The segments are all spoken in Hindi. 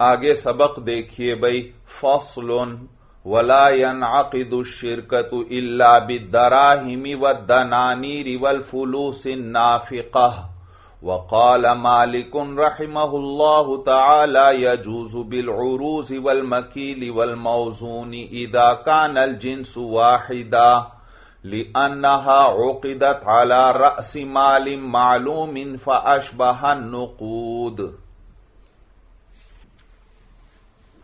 आगे सबक देखिए भाई फसलुन वलायन शिरकत इल्ला बिदराहिमी व दनानी वल फुलूसिन नाफिकह वक़ाल मालिकुन रहिमहुल्लाह तआला यजूज़ु बिलउरूज वल मकील वल मौजूनी इदा कान अल जिन्स वाहिदा लिअन्नहा उक़िदत अला रअस माल मालूम फअशबह नुकूद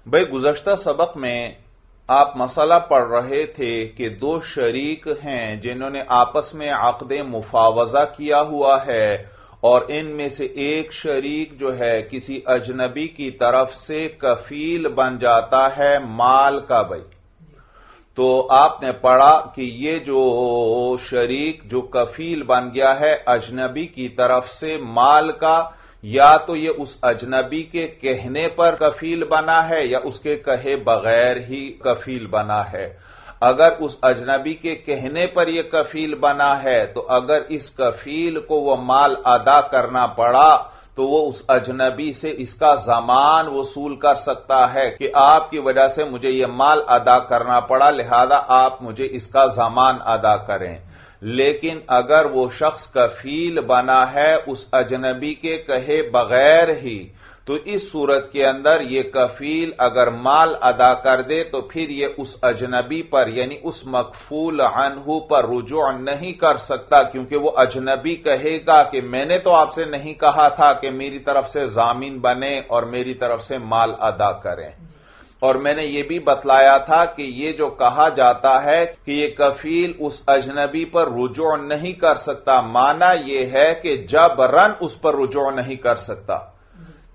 भाई, गुजश्ता सबक में आप मसला पढ़ रहे थे कि दो शरीक हैं जिन्होंने आपस में अकद मुफावजा किया हुआ है और इनमें से एक शरीक जो है किसी अजनबी की तरफ़ से कफील बन जाता है माल का भाई। तो आपने पढ़ा कि ये जो शरीक, जो कफील बन गया है अजनबी की तरफ़ से माल का या तो ये उस अजनबी के कहने पर कफील बना है या उसके कहे बगैर ही कफील बना है। अगर उस अजनबी के कहने पर यह कफील बना है तो अगर इस कफील को वह माल अदा करना पड़ा तो वो उस अजनबी से इसका जमान वसूल कर सकता है कि आपकी वजह से मुझे यह माल अदा करना पड़ा, लिहाजा आप मुझे इसका जमान अदा करें। लेकिन अगर वो शख्स कफील बना है उस अजनबी के कहे बगैर ही तो इस सूरत के अंदर ये कफील अगर माल अदा कर दे तो फिर ये उस अजनबी पर, यानी उस मकफूल अनहू पर रुजू नहीं कर सकता, क्योंकि वो अजनबी कहेगा कि मैंने तो आपसे नहीं कहा था कि मेरी तरफ़ से जामीन बने और मेरी तरफ़ से माल अदा करें। और मैंने ये भी बतलाया था कि ये जो कहा जाता है कि ये कफील उस अजनबी पर रुजो नहीं कर सकता। माना यह है कि जबरन उस पर रुजो नहीं कर सकता।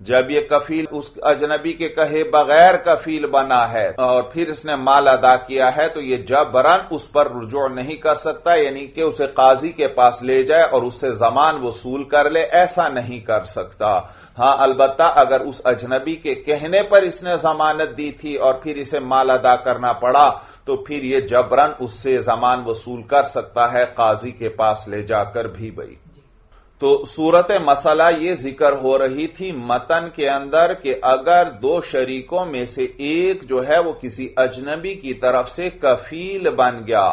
जब यह कफील उस अजनबी के कहे बगैर कफील बना है और फिर इसने माल अदा किया है तो यह जबरन उस पर रुजू नहीं कर सकता, यानी कि उसे काजी के पास ले जाए और उससे जमान वसूल कर ले, ऐसा नहीं कर सकता। हाँ, अलबत्ता अगर उस अजनबी के कहने पर इसने जमानत दी थी और फिर इसे माल अदा करना पड़ा तो फिर यह जबरन उससे जमान वसूल कर सकता है, काजी के पास ले जाकर भी भाई। तो सूरत मसला यह ज़िक्र हो रही थी मतन के अंदर कि अगर दो शरीकों में से एक जो है वो किसी अजनबी की तरफ़ से कफील बन गया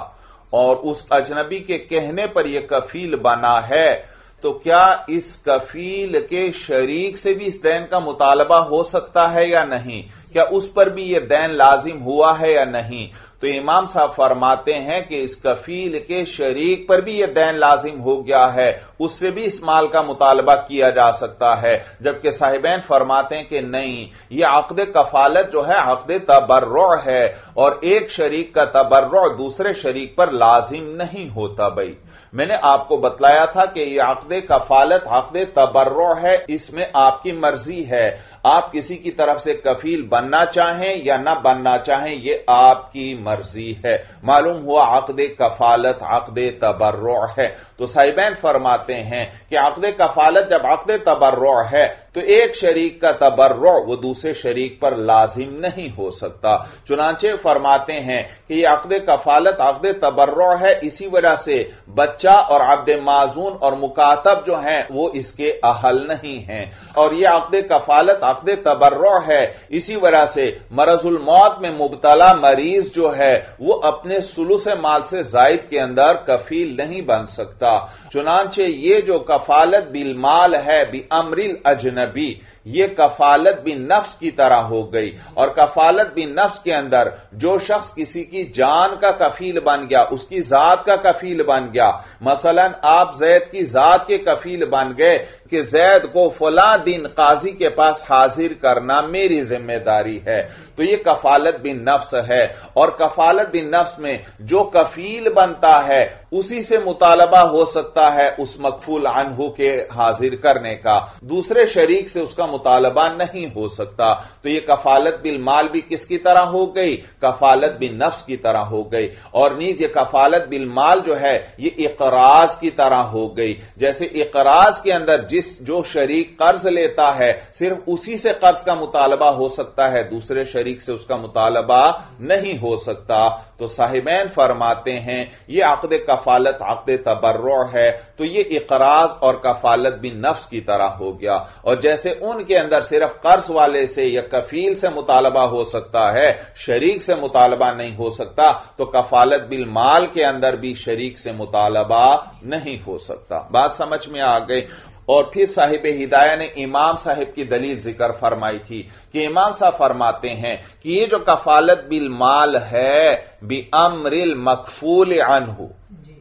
और उस अजनबी के कहने पर यह कफील बना है तो क्या इस कफील के शरीक से भी इस दैन का मुतालबा हो सकता है या नहीं? क्या उस पर भी यह दैन लाजिम हुआ है या नहीं? तो इमाम साहब फरमाते हैं कि इस कफील के शरीक पर भी यह दैन लाजिम हो गया है। उससे भी इस माल का मुतालबा किया जा सकता है। जबकि साहिबैन फरमाते हैं कि नहीं, यह अकद कफालत जो है, अकद तबर्र है और एक शरीक का तबर्र दूसरे शरीक पर लाजिम नहीं होता भाई। मैंने आपको बतलाया था कि यह आकदे कफालत अकद तबर्रो है, इसमें आपकी मर्ज़ी है। आप किसी की तरफ़ से कफील बनना चाहें या ना बनना चाहें यह आपकी मर्ज़ी है। मालूम हुआ आकदे कफालत अकद तबर्रो है। तो साहिबैन फरमाते हैं कि अकद कफालत जब अकद तबर्रो है तो एक शरीक का तबर्रो वो दूसरे शरीक पर लाजिम नहीं हो सकता। चुनाचे फरमाते हैं कि यह अकद कफालत अकद तबर्रो है, इसी वजह से बच्चा और अब्द माजून और मुकातब जो हैं, वो इसके अहल नहीं हैं। और यह अकद कफालत अकद तबर्रो है, इसी वजह से मरजुल मौत में मुबतला मरीज़ जो है, वो अपने सुलूस माल से जायद के अंदर कफील नहीं बन सकता। सकता चुनाचे ये जो कफालत बिल माल है, बी अमरिल अजनबी, ये कफालत भी नफ्स की तरह हो गई। और कफालत भी नफ्स के अंदर जो शख्स किसी की जान का कफील बन गया, उसकी जात का कफील बन गया, मसलन आप जैद की जात के कफील बन गए कि जैद को फला दिन काजी के पास हाजिर करना मेरी ज़िम्मेदारी है। तो यह कफालत बिन नफ्स है। और कफालत बिन नफ्स में जो कफील बनता है, उसी से मुतालबा हो सकता है उस मकफूल अनहू के हाजिर करने का। दूसरे शरीक से उसका मुतालबा नहीं हो सकता। तो यह कफालत बिल माल भी किसकी तरह हो गई? कफालत बिल नफ्स की तरह हो गई। और नीज ये कफालत बिल माल जो है यह इकराज की तरह हो गई। जैसे इकराज के अंदर जिस जो शरीक कर्ज लेता है, सिर्फ़ उसी से कर्ज का मुतालबा हो सकता है। दूसरे शरीक से उसका मुतालबा नहीं हो सकता। तो साहिबैन फरमाते हैं यह अकद कफालत, अकद तबर्रो है। तो यह इकराज और कफालत भी नफ्स की तरह हो गया। और जैसे उनके अंदर सिर्फ़ कर्ज वाले से या कफील से मुतालबा हो सकता है, शरीक से मुतालबा नहीं हो सकता तो कफालत बिल माल के अंदर भी शरीक से मुतालबा नहीं हो सकता। बात समझ में आ गई। और फिर साहिब हिदाया ने इमाम साहिब की दलील ज़िक्र फरमाई थी कि इमाम साहब फरमाते हैं कि ये जो कफालत बिल माल है, बी अमरिल मकफूल अनहू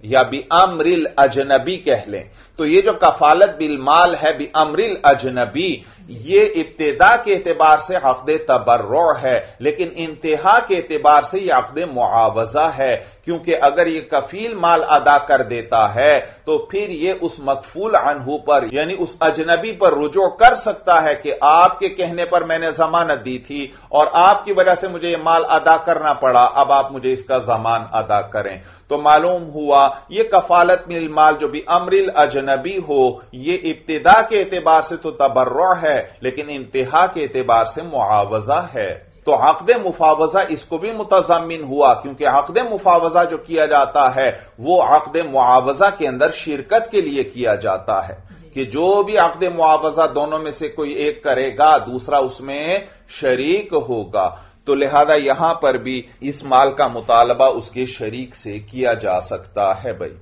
या बी अमरिल अजनबी कह लें। तो ये जो कफालत बिल माल है, बी अमरिल अजनबी, ये इब्तदा के एतबार से अकद तबर्र है, लेकिन इंतहा के एतबार से यह अकद मुआवजा है, क्योंकि अगर यह कफील माल अदा कर देता है तो फिर यह उस मकफूल अनहू पर, यानी उस अजनबी पर रुजू कर सकता है कि आपके कहने पर मैंने जमानत दी थी, और आपकी वजह से मुझे यह माल अदा करना पड़ा, अब आप मुझे इसका जमान अदा करें। तो मालूम हुआ यह कफालत मिल माल जो भी अमरिल अजनबी हो यह इब्तदा के एतबार से तो तबर्र है लेकिन इंतहा के एतबार से मुआवजा है। तो अकद मुफावजा इसको भी मुतजमिन हुआ क्योंकि अकद मुफावजा जो किया जाता है वो अकद मुआवजा के अंदर शिरकत के लिए किया जाता है। कि जो भी अकद मुआवजा दोनों में से कोई एक करेगा दूसरा उसमें शरीक होगा। तो लिहाजा यहाँ पर भी इस माल का मुतालबा उसके शरीक से किया जा सकता है भाई।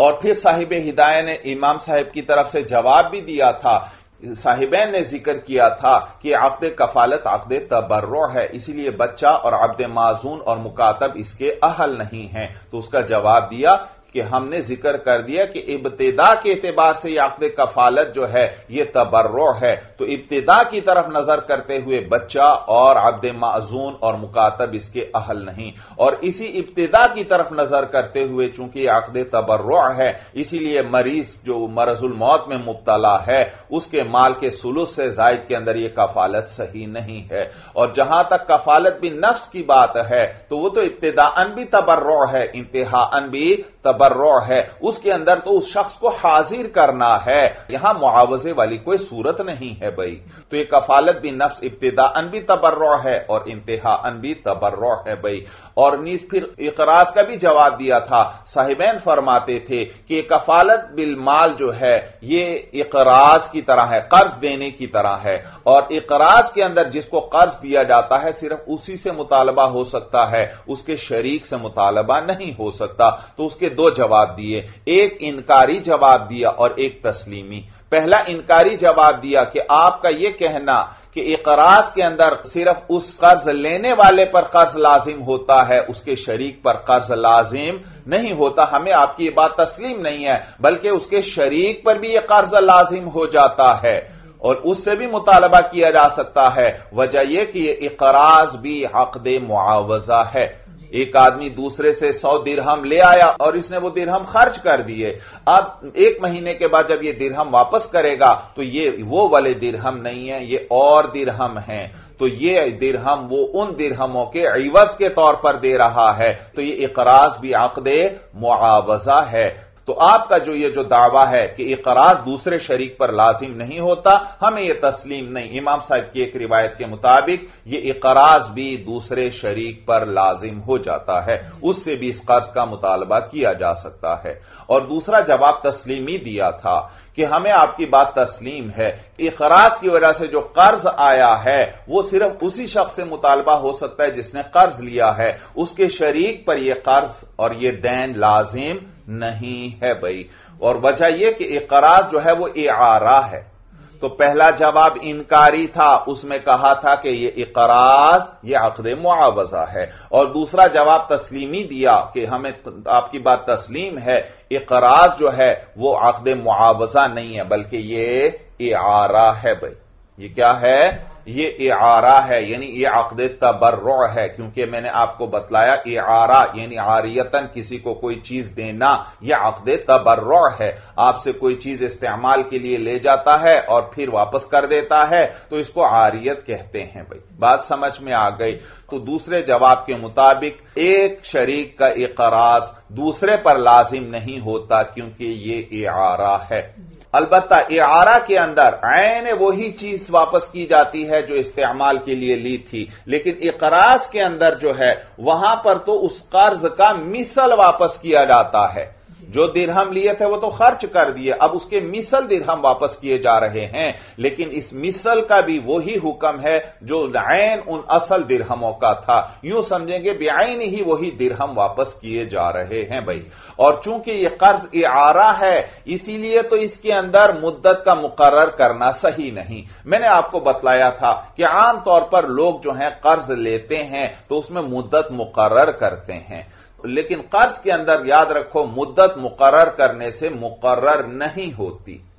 और फिर साहिब हिदाय ने इमाम साहिब की तरफ़ से जवाब भी दिया था। साहिबैन ने ज़िक्र किया था कि आकद कफालत आकद तबर्रो है, इसीलिए बच्चा और आकद माजून और मुकातब इसके अहल नहीं है। तो उसका जवाब दिया कि हमने ज़िक्र कर दिया कि इब्तदा के एतबार से यह अकद कफालत जो है यह तबर्रो है। तो इब्तदा की तरफ़ नज़र करते हुए बच्चा और अब्द माजून और मुकातब इसके अहल नहीं। और इसी इब्तदा की तरफ़ नज़र करते हुए चूँकि अकद तबर्रो है, इसीलिए मरीज़ जो मरजुल मौत में मुबतला है, उसके माल के सुलूस से जायद के अंदर यह कफालत सही नहीं है। और जहाँ तक कफालत भी नफ्स की बात है तो वह तो इब्तदान भी तबर्रो है इंतहा अन भी तबर्र है। उसके अंदर तो उस शख्स को हाजिर करना है। यहाँ मुआवजे वाली कोई सूरत नहीं है भाई। तो ये कफालत भी नफ्स इब्तदा अन भी तबर्र है और इंतहा अन भी तबर्र है भाई। और नीस फिर इकराज का भी जवाब दिया था। साहिबैन फरमाते थे कि कफालत बिल माल जो है, ये इकराज की तरह है, कर्ज देने की तरह है। और इकराज के अंदर जिसको कर्ज दिया जाता है, सिर्फ़ उसी से मुतालबा हो सकता है, उसके शरीक से मुतालबा नहीं हो सकता। तो उसके दो जवाब दिए। एक इनकारी जवाब दिया और एक तस्लीमी। पहला इनकारी जवाब दिया कि आपका यह कहना कि इकराज के अंदर सिर्फ़ उस कर्ज लेने वाले पर कर्ज लाजिम होता है, उसके शरीक पर कर्ज लाजिम नहीं होता। हमें आपकी यह बात तस्लीम नहीं है, बल्कि उसके शरीक पर भी यह कर्ज लाजिम हो जाता है और उससे भी मुतालबा किया जा सकता है। वजह यह कि यह इकराज भी हकद मुआवजा है। एक आदमी दूसरे से सौ दिरहम ले आया और इसने वो दिरहम खर्च कर दिए। अब एक महीने के बाद जब ये दिरहम वापस करेगा तो ये, वो वाले दिरहम नहीं है, ये और दिरहम है। तो ये दिरहम वो उन दिरहमों के अवज के तौर पर दे रहा है। तो ये इकराज भी आकदे मुआवजा है। तो आपका जो ये जो दावा है कि इकराज दूसरे शरीक पर लाजिम नहीं होता, हमें यह तस्लीम नहीं। इमाम साहब की एक रिवायत के मुताबिक ये इकराज भी दूसरे शरीक पर लाजिम हो जाता है। उससे भी इस कर्ज का मुतालबा किया जा सकता है। और दूसरा जवाब तस्लीमी दिया था कि हमें आपकी बात तस्लीम है। इकराज की वजह से जो कर्ज आया है, वो सिर्फ़ उसी शख्स से मुतालबा हो सकता है जिसने कर्ज लिया है। उसके शरीक पर यह कर्ज और यह दैन लाजिम नहीं है भाई। और वजह यह कि इकराज जो है वो आरा है। तो पहला जवाब इनकारी था, उसमें कहा था कि यह इकराज यह अकद मुआवजा है। और दूसरा जवाब तस्लीमी दिया कि हमें आपकी बात तस्लीम है इकराज जो है वो अकद मुआवजा नहीं है, बल्कि ये आरा है भाई। ये क्या है? ये इआरा है, यानी ये अकद तबर्र है, क्योंकि मैंने आपको बतलाया इआरा, यानी आरियतन, किसी को कोई चीज़ देना यह अकद तबर्र है। आपसे कोई चीज़ इस्तेमाल के लिए ले जाता है और फिर वापस कर देता है तो इसको आरियत कहते हैं भाई। बात समझ में आ गई। तो दूसरे जवाब के मुताबिक, एक शरीक का इकराज दूसरे पर लाजिम नहीं होता, क्योंकि ये इआरा है। अलबत्ता आरा के अंदर ऐन वही चीज़ वापस की जाती है जो इस्तेमाल के लिए ली थी। लेकिन इकराज के अंदर जो है, वहाँ पर तो उस कर्ज का मिसल वापस किया जाता है। जो दिरहम लिए थे वो तो खर्च कर दिए। अब उसके मिसल दिरहम वापस किए जा रहे हैं। लेकिन इस मिसल का भी वही हुक्म है जो आयन उन असल दिरहमों का था। यूँ समझेंगे बेआईन ही वही दिरहम वापस किए जा रहे हैं भाई। और चूँकि यह कर्ज इरा है, इसीलिए तो इसके अंदर मुद्दत का मुकर्र करना सही नहीं। मैंने आपको बतलाया था कि आमतौर पर लोग जो हैं कर्ज लेते हैं तो उसमें मुद्दत मुकर्र करते हैं। लेकिन कर्ज के अंदर याद रखो मुद्दत मुकर्र करने से मुकर्र नहीं होती।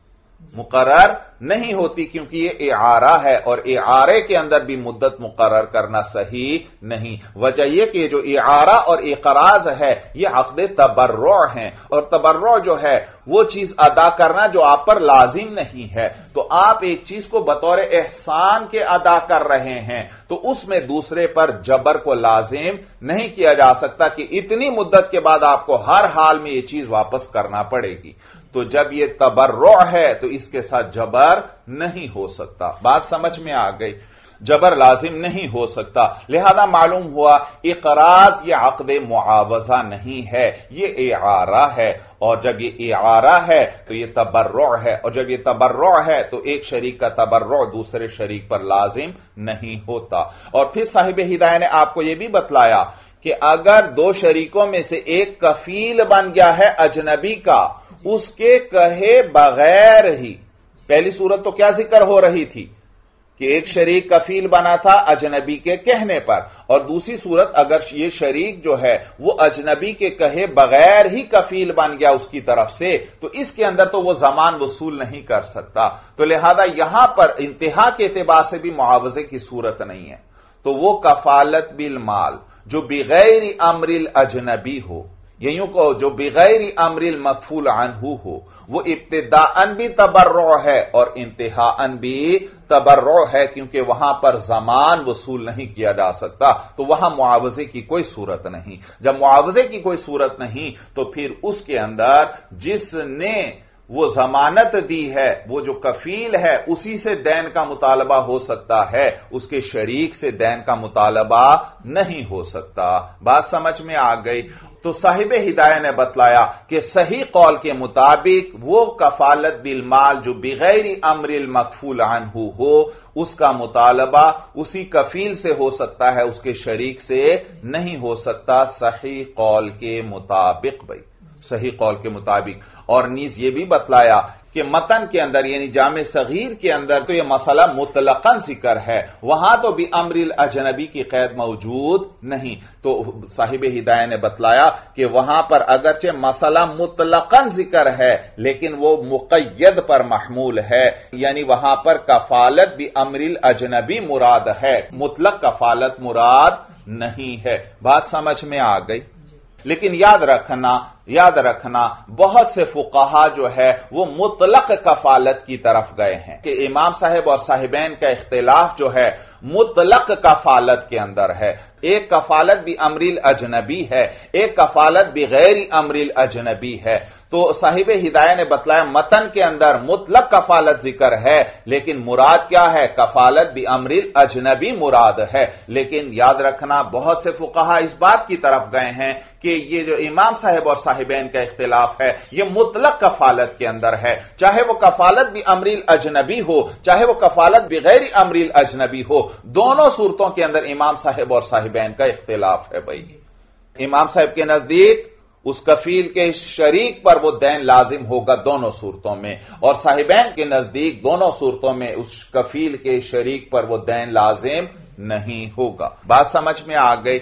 मुकर्र नहीं होती क्योंकि ये आरा है और ए आरे के अंदर भी मुद्दत मुकर्र करना सही नहीं। वजह यह कि जो ए आरा और एकराज है यह अकद तबर्रो है और तबर्रो जो है, वो चीज़ अदा करना जो आप पर लाजिम नहीं है। तो आप एक चीज़ को बतौर एहसान के अदा कर रहे हैं तो उसमें दूसरे पर जबर को लाजिम नहीं किया जा सकता कि इतनी मुद्दत के बाद आपको हर हाल में यह चीज़ वापस करना पड़ेगी। तो जब यह तबर्रो है तो इसके साथ जबर नहीं हो सकता। बात समझ में आ गई। जबर लाजिम नहीं हो सकता। लिहाजा मालूम हुआ, इकराज या अकद मुआवजा नहीं है। ये एआरा है। और जब ये एआरा है तो यह तबर्रो है। और जब यह तबर्रो है तो एक शरीक का तबर्रो दूसरे शरीक पर लाजिम नहीं होता। और फिर साहिब हिदाय ने आपको यह भी बतलाया कि अगर दो शरीकों में से एक कफील बन गया है अजनबी का, उसके कहे बगैर ही। पहली सूरत तो क्या ज़िक्र हो रही थी? कि एक शरीक कफील बना था अजनबी के कहने पर, और दूसरी सूरत अगर ये शरीक जो है, वो अजनबी के कहे बगैर ही कफील बन गया उसकी तरफ़ से तो इसके अंदर तो वो जमान वसूल नहीं कर सकता। तो लिहाजा यहाँ पर इंतहा के एतबार से भी मुआवजे की सूरत नहीं है। तो वो कफालत बिल माल जो बगैर अमरिल अजनबी हो ये यूँ कहो, जो बगैर अमरिल मकफूल अनहू हो, वो इब्तदान भी तबर्रो है और इंतहान भी तबर्रो है, क्योंकि वहाँ पर जमान वसूल नहीं किया जा सकता तो वहाँ मुआवजे की कोई सूरत नहीं। जब मुआवजे की कोई सूरत नहीं तो फिर उसके अंदर जिसने वो जमानत दी है, वो जो कफील है, उसी से दैन का मुतालबा हो सकता है। उसके शरीक से दैन का मुतालबा नहीं हो सकता। बात समझ में आ गई। तो साहिब हिदाय ने बतलाया कि सही कौल के मुताबिक वो कफालत बिल माल जो बगैर अमरिल मकफूल अनहू हो, उसका मुतालबा उसी कफील से हो सकता है, उसके शरीक से नहीं हो सकता। सही कौल के मुताबिक भाई। सही कौल के मुताबिक। और नीज ये भी बतलाया कि मतन के अंदर, यानी जाम सगीर के अंदर तो यह मसला मुतलकन ज़िक्र है। वहाँ तो भी अमरिल अजनबी की कैद मौजूद नहीं। तो साहिब हिदाय ने बतलाया कि वहाँ पर अगरचे मसला मुतलकन ज़िक्र है, लेकिन वो मुकैद पर महमूल है। यानी वहाँ पर कफालत भी अमरिल अजनबी मुराद है। मुतलक कफालत मुराद नहीं है। बात समझ में आ गई? लेकिन याद रखना याद रखना, बहुत से फुकाहा जो है, वो मुतलक कफालत की तरफ़ गए हैं कि इमाम साहेब और साहिबैन का इख्तलाफ जो है, मुतलक कफालत के अंदर है। एक कफालत भी अमरील अजनबी है, एक कफालत भी गैर अमरील अजनबी है। तो साहिब हिदाया ने बतलाया, मतन के अंदर मुतलक कफालत ज़िक्र है, लेकिन मुराद क्या है? कफालत भी अमरिल अजनबी मुराद है। लेकिन याद रखना, बहुत से फुकाहा इस बात की तरफ़ गए हैं कि ये जो इमाम साहेब और साहिबैन का इख्तिलाफ है, ये मुतलक कफालत के अंदर है। चाहे वो कफालत भी अमरील अजनबी हो, चाहे वो कफालत भी गैर अमरील अजनबी हो, दोनों सूरतों के अंदर इमाम साहेब और साहिबैन का इख्तिलाफ है भाई। इमाम साहब के नज़दीक उस कफील के शरीक पर वो दैन लाजिम होगा दोनों सूरतों में। और साहिबैन के नज़दीक दोनों सूरतों में उस कफील के शरीक पर वो दैन लाजिम नहीं होगा। बात समझ में आ गई।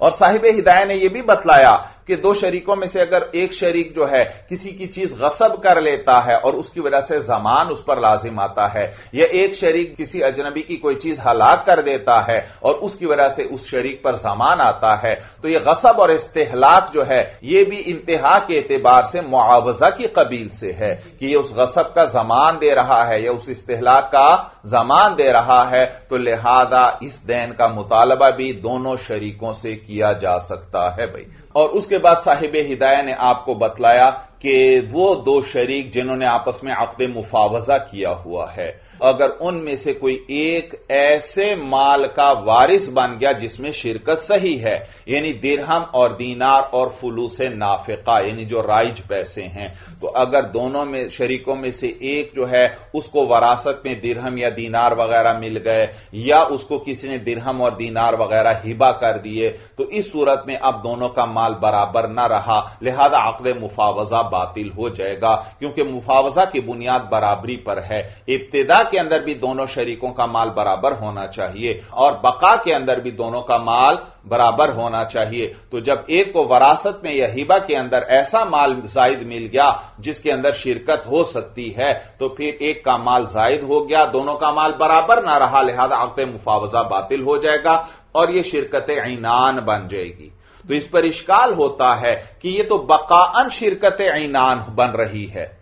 और साहिब हिदाय ने यह भी बतलाया कि दो शरीकों में से अगर एक शरीक जो है किसी की चीज़ गसब कर लेता है और उसकी वजह से जमान उस पर लाजिम आता है, या एक शरीक किसी अजनबी की कोई चीज़ हलाक कर देता है और उसकी वजह से उस शरीक पर जमान आता है तो यह गसब और इस्तेहलाक जो है यह भी इंतहा के एतबार से मुआवजा की कबील से है कि यह उस गसब का जमान दे रहा है, या उस इस्तेहलाक का जमान दे रहा है तो लिहाजा इस दैन का मुतालबा भी दोनों शरीकों से किया जा सकता है भाई। और उसके बाद साहिब हिदाया ने आपको बतलाया कि वो दो शरीक जिन्होंने आपस में अकद मुफावजा किया हुआ है। अगर उनमें से कोई एक ऐसे माल का वारिस बन गया जिसमें शिरकत सही है, यानी दिरहम और दीनार और फुलू से नाफिका, यानी जो राइज पैसे हैं तो अगर दोनों में, शरीकों में से एक जो है, उसको वरासत में दिरहम या दीनार वगैरह मिल गए, या उसको किसी ने दिरहम और दीनार वगैरह हिबा कर दिए तो इस सूरत में अब दोनों का माल बराबर न रहा। लिहाजा अकद मुफावजा बातिल हो जाएगा, क्योंकि मुफावजा की बुनियाद बराबरी पर है। इब्तदा के अंदर भी दोनों शरीकों का माल बराबर होना चाहिए और बका के अंदर भी दोनों का माल बराबर होना चाहिए। तो जब एक को वरासत में या हिबा के अंदर ऐसा माल जायद मिल गया जिसके अंदर शिरकत हो सकती है तो फिर एक का माल जायद हो गया, दोनों का माल बराबर ना रहा, लिहाजा अकद मुफावजा बातिल हो जाएगा और यह शिरकत ऐनान बन जाएगी। तो इस पर इश्काल होता है कि यह तो बकाअन शिरकत ऐनान बन रही है।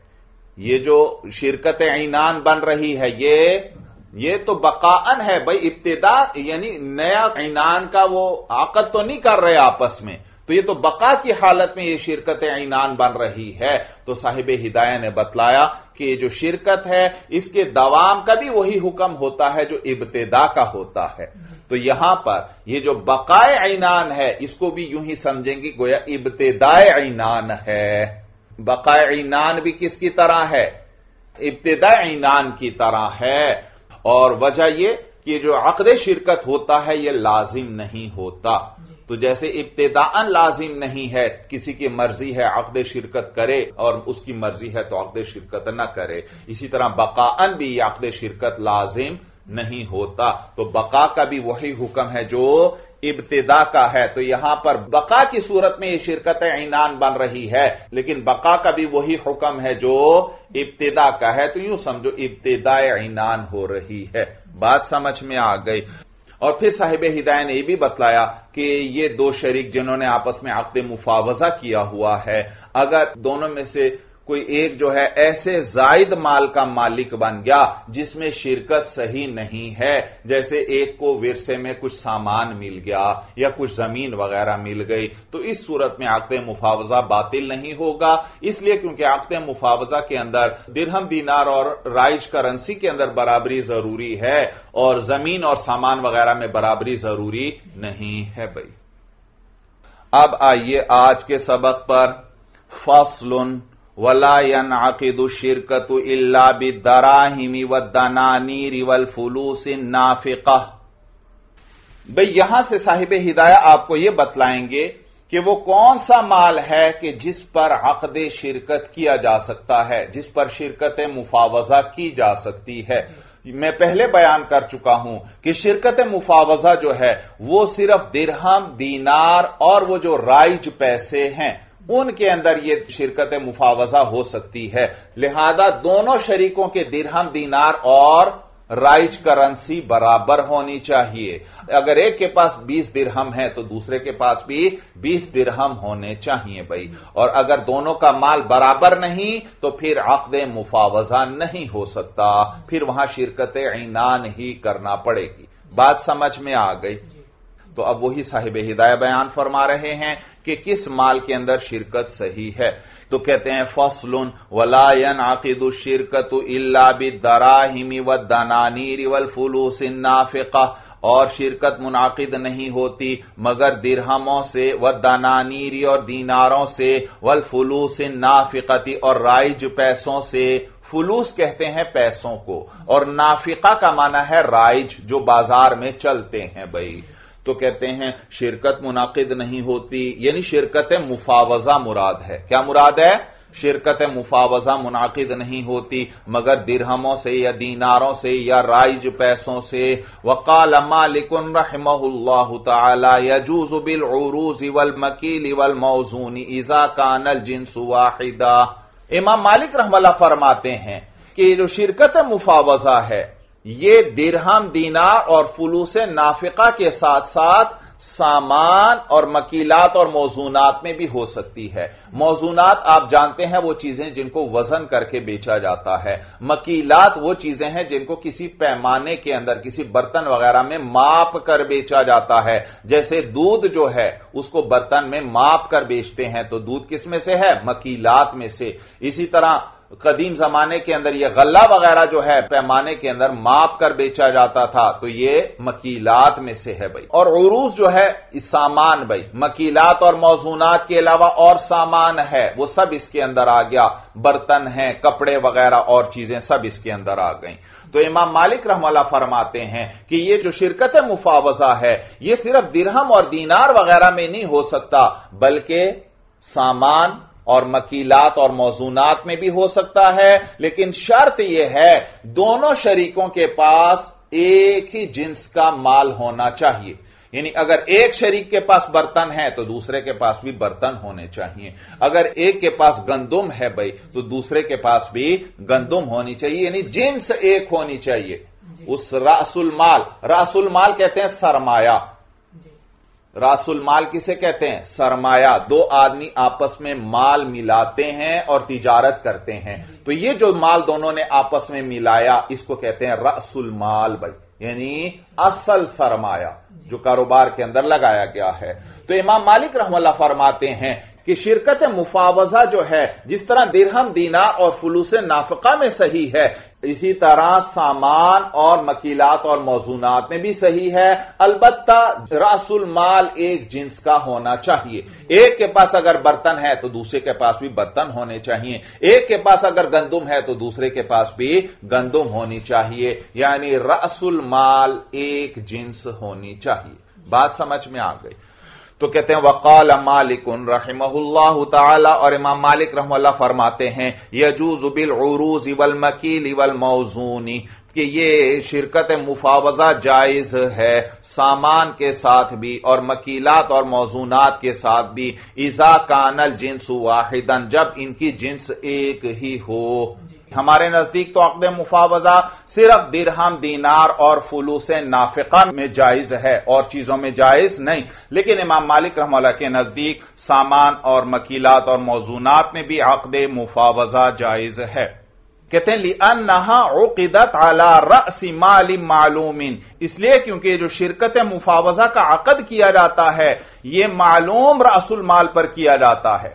ये जो शिरकत ईनान बन रही है, ये ये तो बकाअन है भाई, इब्तदा, यानी नया ईनान का वो आकत तो नहीं कर रहे आपस में। तो ये तो बका की हालत में ये शिरकत ईनान बन रही है। तो साहिब हिदाया ने बतलाया कि ये जो शिरकत है, इसके दवाम का भी वही हुक्म होता है जो इब्तदा का होता है। तो यहाँ पर ये जो बकाए ईनान है, इसको भी यूँ ही समझेंगे गोया इब्तदाए ईनान है। बकाए ईनान भी किसकी तरह है? इब्तदा ईनान की तरह है। और वजह यह कि जो अकद शिरकत होता है यह लाजिम नहीं होता। तो जैसे इब्तदान लाजिम नहीं है किसी की मर्ज़ी है अकद शिरकत करे और उसकी मर्ज़ी है तो अकद शिरकत ना करे। इसी तरह बकाअन भी अकद शिरकत लाजिम नहीं होता। तो बका का भी वही हुक्म है जो इब्तदा का है तो यहाँ पर बका की सूरत में यह शिरकत ईनान बन रही है, लेकिन बका का भी वही हुक्म है जो इब्तदा का है। तो यूँ समझो, इब्तदा ईनान हो रही है। बात समझ में आ गई। और फिर साहिब हिदाय ने यह भी बतलाया कि ये दो शरीक जिन्होंने आपस में अकद मुफावजा किया हुआ है, अगर दोनों में से कोई एक जो है ऐसे जायद माल का मालिक बन गया जिसमें शिरकत सही नहीं है। जैसे एक को विरसे में कुछ सामान मिल गया या कुछ ज़मीन वगैरह मिल गई तो इस सूरत में आकते मुफावजा बातिल नहीं होगा। इसलिए क्योंकि आकते मुफावजा के अंदर दिरहम दीनार और राइज करेंसी के अंदर बराबरी ज़रूरी है और ज़मीन और सामान वगैरह में बराबरी ज़रूरी नहीं है भाई। अब आइए आज के सबक पर फसलुन वलायन आकिद शिरकत इल्ला बिदराहिमी व दनानीर वल फुलूस नाफिका। भाई, यहाँ से साहिब हिदाया आपको यह बतलाएँगे कि वो कौन सा माल है कि जिस पर अकद शिरकत किया जा सकता है, जिस पर शिरकत मुफावजा की जा सकती है। मैं पहले बयान कर चुका हूँ कि शिरकत मुफावजा जो है, वो सिर्फ़ दिरहम, दीनार और वो जो राइज पैसे हैं उनके अंदर यह शिरकत मुफावजा हो सकती है। लिहाजा दोनों शरीकों के दिरहम, दीनार और राइज करेंसी बराबर होनी चाहिए। अगर एक के पास 20 दिरहम है तो दूसरे के पास भी 20 दिरहम होने चाहिए भाई। और अगर दोनों का माल बराबर नहीं तो फिर अकद मुफावजा नहीं हो सकता। फिर वहाँ शिरकत ईनान ही करना पड़ेगी। बात समझ में आ गई। तो अब वही साहिब हिदाया बयान फरमा रहे हैं कि किस माल के अंदर शिरकत सही है। तो कहते हैं, फसलुन वलायन आकिद शिरकत इल्ला दराहिमी व दनानीर वल फुलूस नाफिका। और शिरकत मुनाकिद नहीं होती, मगर दिरहमों से व दानानीरी और दीनारों से वल फुलूस नाफिकती और राइज पैसों से। फुलूस कहते हैं पैसों को। और नाफिका का माना है राइज, जो बाज़ार में चलते हैं भाई। तो कहते हैं, शिरकत मुनाकिद नहीं होती, यानी शिरकत मुफावजा मुराद है। क्या मुराद है? शिरकत मुफावजा मुनाकिद नहीं होती, मगर दिरहमों से या दीनारों से या राइज पैसों से। वकाल मालिकुन रहमहुल्लाह यजूज बिल उरूज वल मकील वल मौजूनी इजा कानल जिनस वाहिदा। इमाम मालिक रहमल्ला फरमाते हैं कि जो शिरकत मुफावजा है ये दिरहम दीनार और फुलूस नाफिका के साथ साथ सामान और मकीलात और मौजूनात में भी हो सकती है। मौजूनात आप जानते हैं वो चीज़ें जिनको वज़न करके बेचा जाता है। मकीलात वो चीज़ें हैं जिनको किसी पैमाने के अंदर, किसी बर्तन वगैरह में माप कर बेचा जाता है। जैसे दूध जो है, उसको बर्तन में माप कर बेचते हैं तो दूध किसमें से है? मकीलात में से। इसी तरह कदीम जमाने के अंदर यह गला वगैरह जो है, पैमाने के अंदर माप कर बेचा जाता था। तो यह मकीलात में से है भाई। और उरूस जो है सामान भाई। मकीलात और मौजूनात के अलावा और सामान है। वो सब इसके अंदर आ गया। बर्तन है, कपड़े वगैरह और चीज़ें सब इसके अंदर आ गई। तो इमाम मालिक रहमला फरमाते हैं कि ये जो शिरकत मुफावजा है, ये सिर्फ़ दिरहम और दीनार वगैरह में नहीं हो सकता, बल्कि सामान और मकीलात और मौजूनात में भी हो सकता है लेकिन शर्त यह है दोनों शरीकों के पास एक ही जिन्स का माल होना चाहिए। यानी अगर एक शरीक के पास बर्तन है तो दूसरे के पास भी बर्तन होने चाहिए। अगर एक के पास गंदुम है भाई तो दूसरे के पास भी गंदुम होनी चाहिए। यानी जिन्स एक होनी चाहिए। उस रासुल माल रासुल माल कहते हैं सरमाया। रासुल माल किसे कहते हैं? सरमाया। दो आदमी आपस में माल मिलाते हैं और तिजारत करते हैं। तो ये जो माल दोनों ने आपस में मिलाया, इसको कहते हैं रसुल माल भाई। यानी असल सरमाया, जो कारोबार के अंदर लगाया गया है। तो इमाम मालिक रहमल्ला फरमाते हैं कि शिरकत मुफावजा जो है, जिस तरह दिरहम, दीना और फलूस नाफका में सही है, इसी तरह सामान और मकीलात और मौजूनात में भी सही है। अलबत्ता रासुल माल एक जिन्स का होना चाहिए। एक के पास अगर बर्तन है तो दूसरे के पास भी बर्तन होने चाहिए। एक के पास अगर गंदुम है तो दूसरे के पास भी गंदुम होनी चाहिए। यानी रासुल माल एक जिन्स होनी चाहिए। बात समझ में आ गई। तो कहते हैं, वकाल मालिक रहीमहुल्लाह ताला, और इमाम मालिक रहमल्ला फरमाते हैं, यजूज बिल उरूज इवल मकील इवल मौजूनी, कि ये शिरकत मुफावजा जायज़ है, सामान के साथ भी और मकीलात और मौजूनात के साथ भी। इजा कानल जिन्स वाहिदन, जब इनकी जिन्स एक ही हो। हमारे नज़दीक तो अकद मुफावजा सिर्फ़ दिरहम दीनार और फुलूस नाफिका में जायज़ है और चीज़ों में जायज़ नहीं। लेकिन इमाम मालिक रहमला के नज़दीक सामान और मकीलात और मौजूनात में भी अकद मुफावजा जायज़ है। कहते हैं लिअन्नहा उकिदत अला रसी माली मालूमिन। इसलिए क्योंकि जो शिरकत मुफावजा का अकद किया जाता है यह मालूम रसुल माल पर किया जाता है।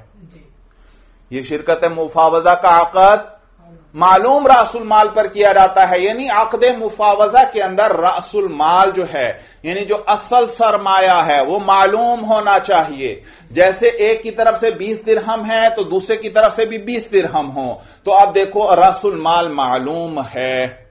यह शिरकत मुफावजा का अकद मालूम रासुल माल पर किया जाता है, यानी आकद मुफावजा के अंदर रासुल माल जो है, यानी जो असल सरमाया है, वो मालूम होना चाहिए। जैसे एक की तरफ़ से 20 दिरहम है तो दूसरे की तरफ़ से भी 20 दिरहम हो। तो आप देखो, रसुल माल मालूम है।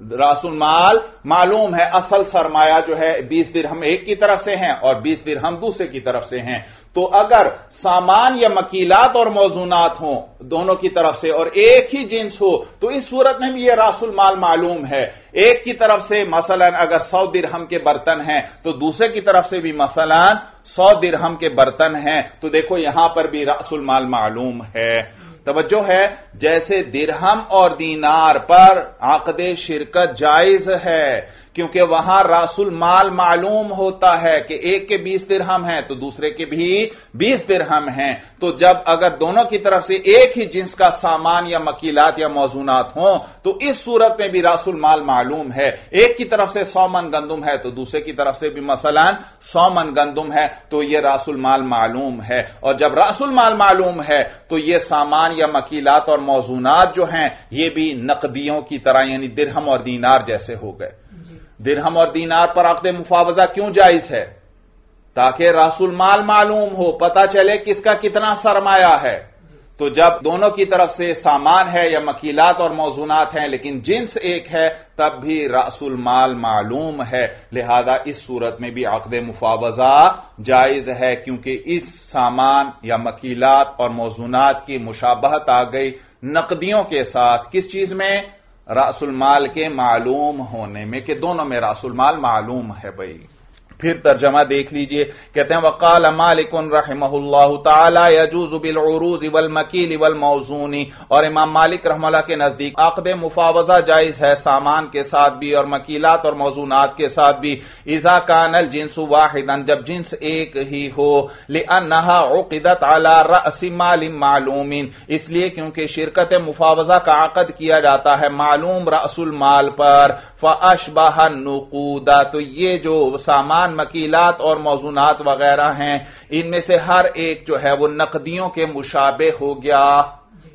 रासुल माल, मालूम है असल सरमाया जो है, बीस 20 दिरहम एक की तरफ़ से हैं और बीस 20 दिरहम दूसरे की तरफ़ से हैं। तो अगर सामान या मकीलात और मौजूनात हो दोनों की तरफ़ से और एक ही जिन्स हो तो इस सूरत में भी यह रासुल माल मालूम है। एक की तरफ़ से मसलन अगर सौ दिरहम के बर्तन हैं तो दूसरे की तरफ़ से भी मसलन सौ दिरहम के बर्तन हैं। तो देखो, यहाँ पर भी रासुल माल मालूम है। तवज्जो है, जैसे दिरहम और दीनार पर आकद शिरकत जायज़ है, क्योंकि वहाँ रासुल माल मालूम होता है कि एक के बीस दिरहम है तो दूसरे के भी बीस दिरहम हैं। तो जब अगर दोनों की तरफ़ से एक ही जिन्स का सामान या मकीलात या मौजूनात हो तो इस सूरत में भी रासुल माल मालूम है। एक की तरफ़ से सौ मन गंदुम है तो दूसरे की तरफ़ से भी मसलन सौ मन गंदुम है तो यह रासुल माल मालूम है। और जब रासुल माल मालूम है तो यह सामान या मकीलात और मौजूनात जो हैं यह भी नकदियों की तरह यानी दिरहम और दीनार जैसे हो गए। दिरहम और दीनार पर अकद मुफावजा क्यों जायज़ है? ताकि रासुल माल मालूम हो पता चले किसका कितना सरमाया है। तो जब दोनों की तरफ़ से सामान है या मकीलात और मौजूनात हैं, लेकिन जिन्स एक है, तब भी रासुल माल मालूम है। लिहाजा इस सूरत में भी अकद मुफावजा जायज़ है, क्योंकि इस सामान या मकीलात और मौजूनात की मुशाबहत आ गई नकदियों के साथ। किस चीज़ में? रासुल माल के मालूम होने में, कि दोनों में रासुल माल मालूम है भाई। फिर तर्जमा देख लीजिए। कहते हैं, वकाल मालिकुन रहमहुल्लाह ताला यजूज बिल उरूज वल मकील वल मौजूनी। और इमाम मालिक रहमला के नज़दीक, आकद मुफावजा जायज़ है सामान के साथ भी और मकीलात और मौजूनात के साथ भी। इजा कानल जिन्स वाहिदन, जब जिन्स एक ही हो। लिअन्नहा उक़िदत अला रअसी मालिम मालूमिन। इसलिए क्योंकि शिरकत मुफावजा का आकद किया जाता है मालूम रसुल माल पर। फअशबह नुकूदा तो ये जो सामान मकीलात और मौजूनात वगैरह हैं। इनमें से हर एक जो है वो नकदियों के मुशाबे हो गया।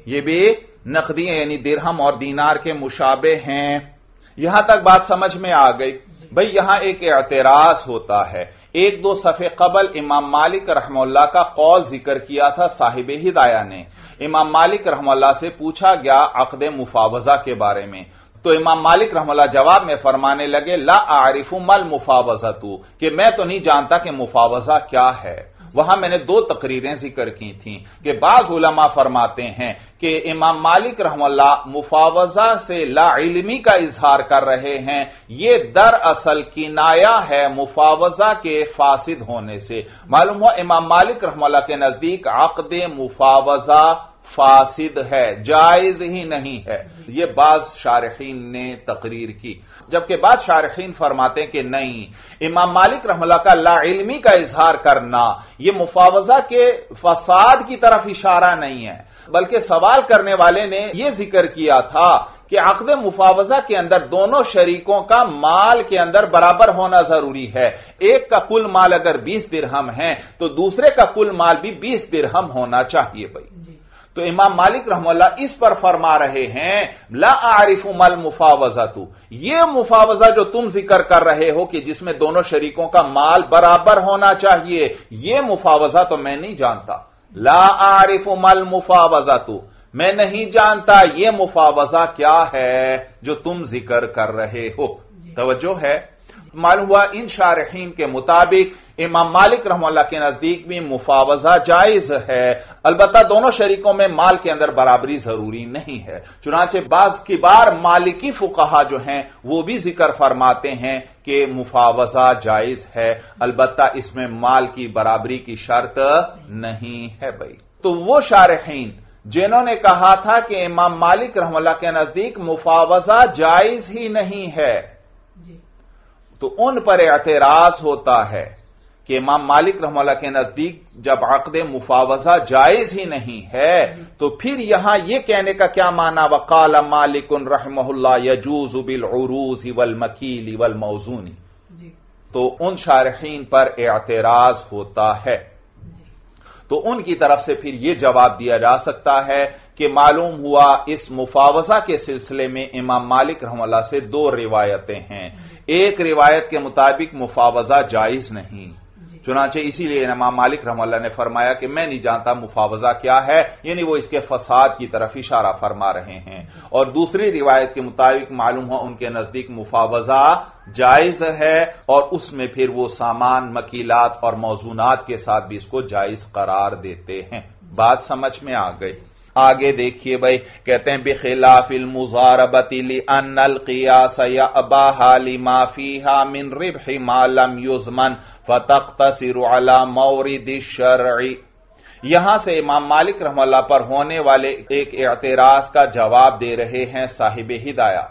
ये भी नकदी यानी दिरहम और दीनार के मुशाबे हैं। यहाँ तक बात समझ में आ गई। भाई यहाँ एक एतराज़ होता है। एक दो सफ़े कबल इमाम मालिक रहमल्ला का कौल ज़िक्र किया था साहिब हिदाया ने। इमाम मालिक रहमल्ला से पूछा गया अकद मुफावजा के बारे में। तो इमाम मालिक रहमल्ला जवाब में फरमाने लगे, ला आरिफू मल मुफावजा तू कि मैं तो नहीं जानता कि मुफावजा क्या है। वहाँ मैंने दो तकरीरें ज़िक्र की थी, कि बाज उलमा फरमाते हैं कि इमाम मालिक रहमल्ला मुफावजा से ला लाइलमी का इजहार कर रहे हैं। यह दरअसल किनाया है मुफावजा के फासिद होने से। मालूम हुआ इमाम मालिक रहमल्ला के नज़दीक अकद मुफावजा फासिद है, जायज़ ही नहीं है। यह बाज शारखीन ने तकरीर की। जबकि बाद शारखीन फरमाते कि नहीं, इमाम मालिक रहमल्ला का लाइलमी का इजहार करना यह मुफावजा के फसाद की तरफ़ इशारा नहीं है। बल्कि सवाल करने वाले ने यह ज़िक्र किया था कि अकद मुफावजा के अंदर दोनों शरीकों का माल के अंदर बराबर होना ज़रूरी है। एक का कुल माल अगर 20 दिरहम है तो दूसरे का कुल माल भी 20 दिरहम होना चाहिए भाई। तो इमाम मालिक रहमल्ला इस पर फरमा रहे हैं ला आरिफ मल मुफावजा तू ये मुफावजा जो तुम ज़िक्र कर रहे हो कि जिसमें दोनों शरीकों का माल बराबर होना चाहिए ये मुफावजा तो मैं नहीं जानता। ला आरिफ मल मुफावजा तू मैं नहीं जानता ये मुफावजा क्या है जो तुम ज़िक्र कर रहे हो। तवज्जो है। मालूम हुआ, इन शारहीन के मुताबिक इमाम मालिक रहमल्ला के नज़दीक भी मुफावजा जायज़ है। अलबत्ता दोनों शरीकों में माल के अंदर बराबरी ज़रूरी नहीं है। चुनाचे बाज की बार मालिकी फुकहा जो हैं, वो भी ज़िक्र फरमाते हैं कि मुफावजा जायज़ है। अलबत्ता इसमें माल की बराबरी की शर्त नहीं है भाई। तो वो शारहीन, जिन्होंने कहा था कि इमाम मालिक रहमल्ला के नज़दीक मुफावजा जायज़ ही नहीं है। तो उन पर एतराज़ होता है कि इमाम मालिक रहमल्ला के नज़दीक जब अकद मुफावजा जायज़ ही नहीं है तो फिर यहाँ यह कहने का क्या माना? वकाल मालिक रहमल्ला यजूज बिल उरूज वल मकील वल मौजूनी तो उन शारहीन पर एतराज़ होता है। तो उनकी तरफ़ से फिर यह जवाब दिया जा सकता है कि मालूम हुआ इस मुफावजा के सिलसिले में इमाम मालिक रहमल्ला से दो रिवायतें हैं। एक रिवायत के मुताबिक मुफावजा जायज़ नहीं। चुनाचे इसीलिए इमाम मालिक रहमल्ला ने फरमाया कि मैं नहीं जानता मुफावजा क्या है यानी वो इसके फसाद की तरफ़ इशारा फरमा रहे हैं। और दूसरी रिवायत के मुताबिक मालूम हो उनके नज़दीक मुफावजा जायज़ है और उसमें फिर वो सामान मकीलात और मौजूनात के साथ भी इसको जायज़ करार देते हैं। बात समझ में आ गई। आगे देखिए भाई, कहते हैं, बेखिलाफिल मुजारबतिली अनल कियास या अबाहाली माफीहा मिन रिब मालम युजमन अला मौरिद यहाँ से इमाम मालिक रहमल्ला पर होने वाले एक एतराज़ का जवाब दे रहे हैं साहिब हिदाया।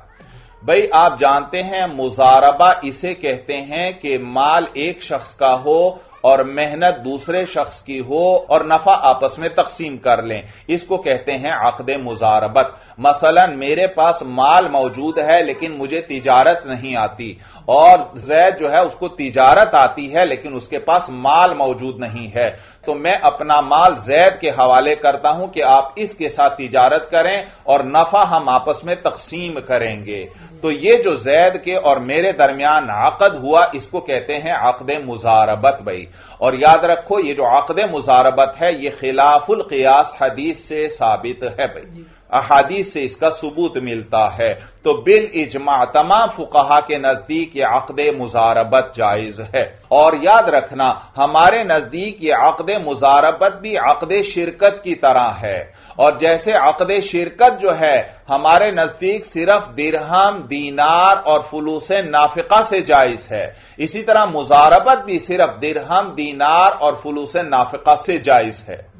भाई, आप जानते हैं, मुजारबा इसे कहते हैं कि माल एक शख्स का हो और मेहनत दूसरे शख्स की हो और नफा आपस में तकसीम कर लें। इसको कहते हैं आकद मुजारबत। मसलन, मेरे पास माल मौजूद है, लेकिन मुझे तिजारत नहीं आती। और जैद जो है, उसको तिजारत आती है, लेकिन उसके पास माल मौजूद नहीं है। तो मैं अपना माल जैद के हवाले करता हूँ कि आप इसके साथ तिजारत करें और नफा हम आपस में तकसीम करेंगे। तो ये जो जैद के और मेरे दरमियान आकद हुआ, इसको कहते हैं आकद मुजारबत भाई। और याद रखो, ये जो आकद मुजारबत है, ये खिलाफुल कियास हदीस से साबित है भाई। अहादीस से इसका सबूत मिलता है। तो बिल इजमा तमाम फुकाहा के नज़दीक ये अकद मुजारबत जायज़ है। और याद रखना, हमारे नज़दीक ये अकद मुजारबत भी अकद शिरकत की तरह है। और जैसे अकद शिरकत जो है, हमारे नज़दीक सिर्फ़ दिरहम, दीनार और फलूस नाफिका से जायज़ है। इसी तरह मुजारबत भी सिर्फ़ दिरहम, दीनार और फलूस नाफिका से जायज़ है।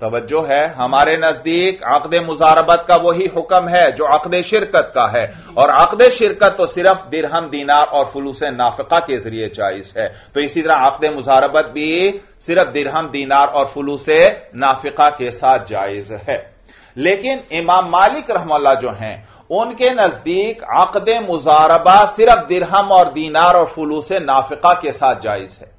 तवज्जो है हमारे नज़दीक अकद मुजारबत का वही हुक्म है जो अकद शिरकत का है। और अकद शिरकत तो सिर्फ़ दिरहम दीनार और फलूस नाफिका के ज़रिए जायज़ है। तो इसी तरह अकद मुजारबत भी सिर्फ़ दिरहम दीनार और फुलूस नाफिका के साथ जायज़ है। लेकिन इमाम मालिक रहमल्ला जो हैं उनके नज़दीक अकद मुजारबा सिर्फ़ दिरहम और दीनार और फुलूस नाफिका के साथ जायज़ है।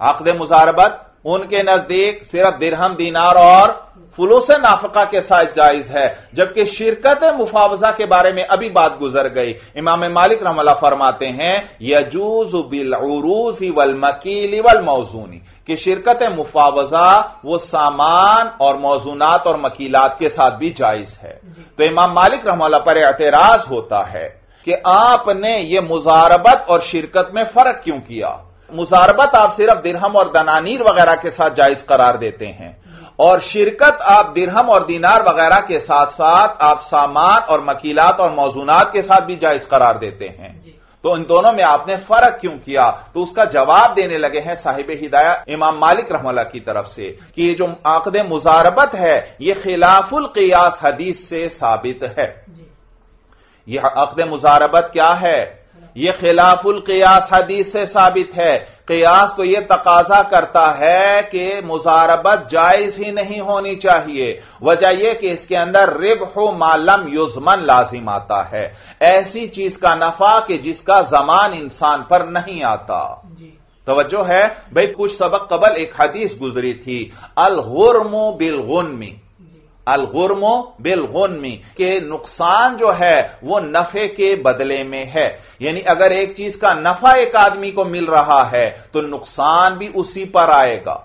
अकद मुजारबत उनके नज़दीक सिर्फ़ दिरहम दीनार और फुलूस नाफका के साथ जायज़ है जबकि शिरकत मुफावजा के बारे में अभी बात गुजर गई। इमाम मालिक रमला फरमाते हैं यजूज बिलरूसी वल मकीली वल मौजूनी कि शिरकत मुफावजा वो सामान और मौजूनात और मकीलात के साथ भी जायज़ है। तो इमाम मालिक रहमला पर एतराज़ होता है कि आपने ये मुजारबत और शिरकत में फ़र्क क्यों किया? मुजारबत आप सिर्फ़ दिरहम और दनानीर वगैरह के साथ जायज़ करार देते हैं। और शिरकत आप दिरहम और दीनार वगैरह के साथ साथ आप सामान और मकीलात और मौजूनात के साथ भी जायज़ करार देते हैं। तो इन दोनों में आपने फ़र्क क्यों किया? तो उसका जवाब देने लगे हैं साहिब हिदाया इमाम मालिक रहमला की तरफ़ से कि ये जो आकद मुजारबत है यह खिलाफुल कियास हदीस से साबित है। यह अकद मुजारबत क्या है? यह खिलाफुल कियास हदीस से साबित है। कियास तो यह तकाजा करता है कि मुजारबत जायज़ ही नहीं होनी चाहिए। वजह यह कि इसके अंदर रिब हो मालम युजमन लाजिम आता है। ऐसी चीज़ का नफा कि जिसका जमान इंसान पर नहीं आता। तवज्जो है। भाई कुछ सबक कबल एक हदीस गुजरी थी। अल गुरमो बिल गुनमी अलगुरमो बिलगुनमी के नुकसान जो है वो नफे के बदले में है। यानी अगर एक चीज़ का नफा एक आदमी को मिल रहा है तो नुकसान भी उसी पर आएगा।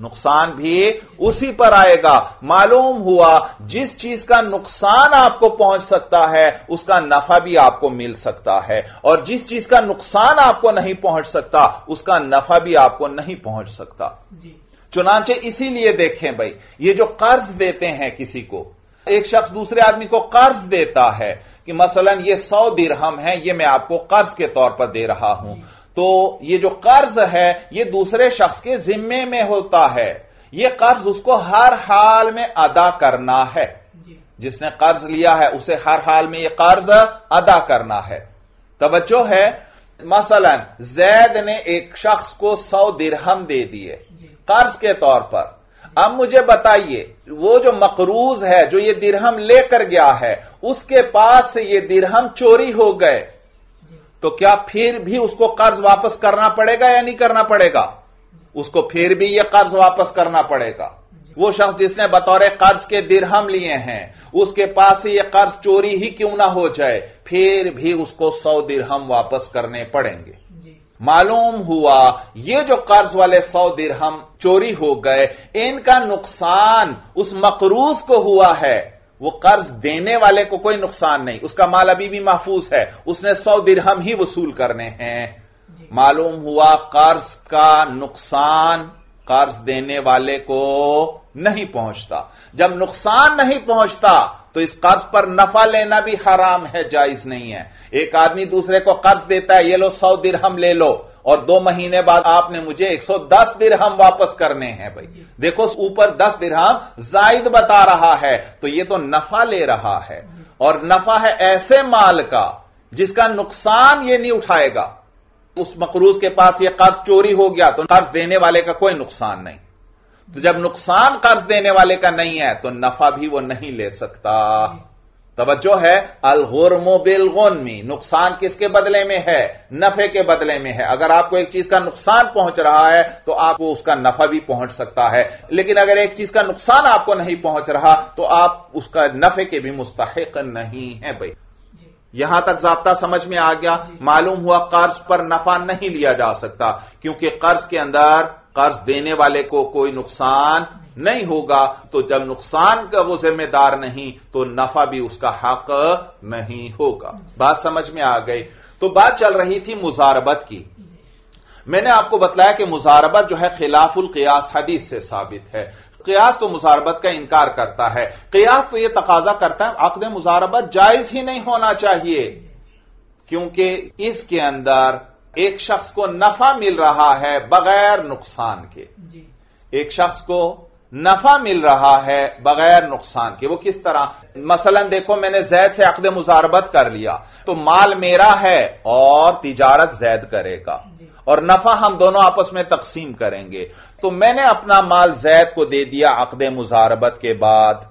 नुकसान भी उसी पर आएगा। मालूम हुआ जिस चीज़ का नुकसान आपको पहुँच सकता है उसका नफा भी आपको मिल सकता है। और जिस चीज़ का नुकसान आपको नहीं पहुँच सकता उसका नफा भी आपको नहीं पहुँच सकता। जी। चुनाचे इसीलिए देखें भाई ये जो कर्ज देते हैं किसी को एक शख्स दूसरे आदमी को कर्ज देता है कि मसलन ये सौ दिरहम है ये मैं आपको कर्ज के तौर पर दे रहा हूँ। तो ये जो कर्ज है ये दूसरे शख्स के जिम्मे में होता है। ये कर्ज उसको हर हाल में अदा करना है। जिसने कर्ज लिया है उसे हर हाल में यह कर्ज अदा करना है। तवज्जो है मसलन जैद ने एक शख्स को सौ दिरहम दे दिए। कर्ज के तौर पर। अब मुझे बताइए वो जो मकरूज है जो ये दिरहम लेकर गया है उसके पास से ये दिरहम चोरी हो गए। तो क्या फिर भी उसको कर्ज वापस करना पड़ेगा या नहीं करना पड़ेगा? उसको फिर भी ये कर्ज वापस करना पड़ेगा। वो शख्स जिसने बतौर कर्ज के दिरहम लिए हैं उसके पास से ये कर्ज चोरी ही क्यों ना हो जाए फिर भी उसको सौ दिरहम वापस करने पड़ेंगे। मालूम हुआ ये जो कर्ज वाले सौ दिरहम चोरी हो गए इनका नुकसान उस मकरूज को हुआ है। वो कर्ज देने वाले को कोई नुकसान नहीं उसका माल अभी भी महफूज है उसने सौ दिरहम ही वसूल करने हैं। मालूम हुआ कर्ज का नुकसान कर्ज देने वाले को नहीं पहुँचता। जब नुकसान नहीं पहुँचता तो इस कर्ज पर नफा लेना भी हराम है जायज़ नहीं है। एक आदमी दूसरे को कर्ज देता है ये लो सौ दिरहम ले लो और दो महीने बाद आपने मुझे 110 दिरहम वापस करने हैं भाई। देखो ऊपर 10 दिरहम जायद बता रहा है तो ये तो नफा ले रहा है। और नफा है ऐसे माल का जिसका नुकसान ये नहीं उठाएगा। उस मकरूज के पास ये कर्ज चोरी हो गया तो कर्ज देने वाले का कोई नुकसान नहीं। तो जब नुकसान कर्ज देने वाले का नहीं है तो नफा भी वो नहीं ले सकता। तवज्जो है अलगुरमो बिलगुनमी। नुकसान किसके बदले में है? नफे के बदले में है। अगर आपको एक चीज़ का नुकसान पहुँच रहा है तो आपको उसका नफा भी पहुँच सकता है। लेकिन अगर एक चीज़ का नुकसान आपको नहीं पहुँच रहा तो आप उसका नफे के भी मुस्तक नहीं है भाई। यहाँ तक जबता समझ में आ गया। मालूम हुआ कर्ज पर नफा नहीं लिया जा सकता क्योंकि कर्ज के अंदर कर्ज देने वाले को कोई नुकसान नहीं होगा तो जब नुकसान का वो जिम्मेदार नहीं तो नफा भी उसका हक नहीं होगा। बात समझ में आ गई? तो बात चल रही थी मुजारबत की। मैंने आपको बताया कि मुजारबत जो है खिलाफुल कियास हदीस से साबित है। कयास तो मुजारबत का इनकार करता है। कयास तो यह तकाजा करता है अकद मुजारबत जायज़ ही नहीं होना चाहिए। क्योंकि इसके अंदर एक शख्स को नफा मिल रहा है बगैर नुकसान के। एक शख्स को नफा मिल रहा है बगैर नुकसान के। वो किस तरह? मसलन देखो मैंने जैद से अकद मुजारबत कर लिया तो माल मेरा है और तिजारत जैद करेगा। और नफा हम दोनों आपस में तकसीम करेंगे। तो मैंने अपना माल जैद को दे दिया अकद मुजारबत के बाद।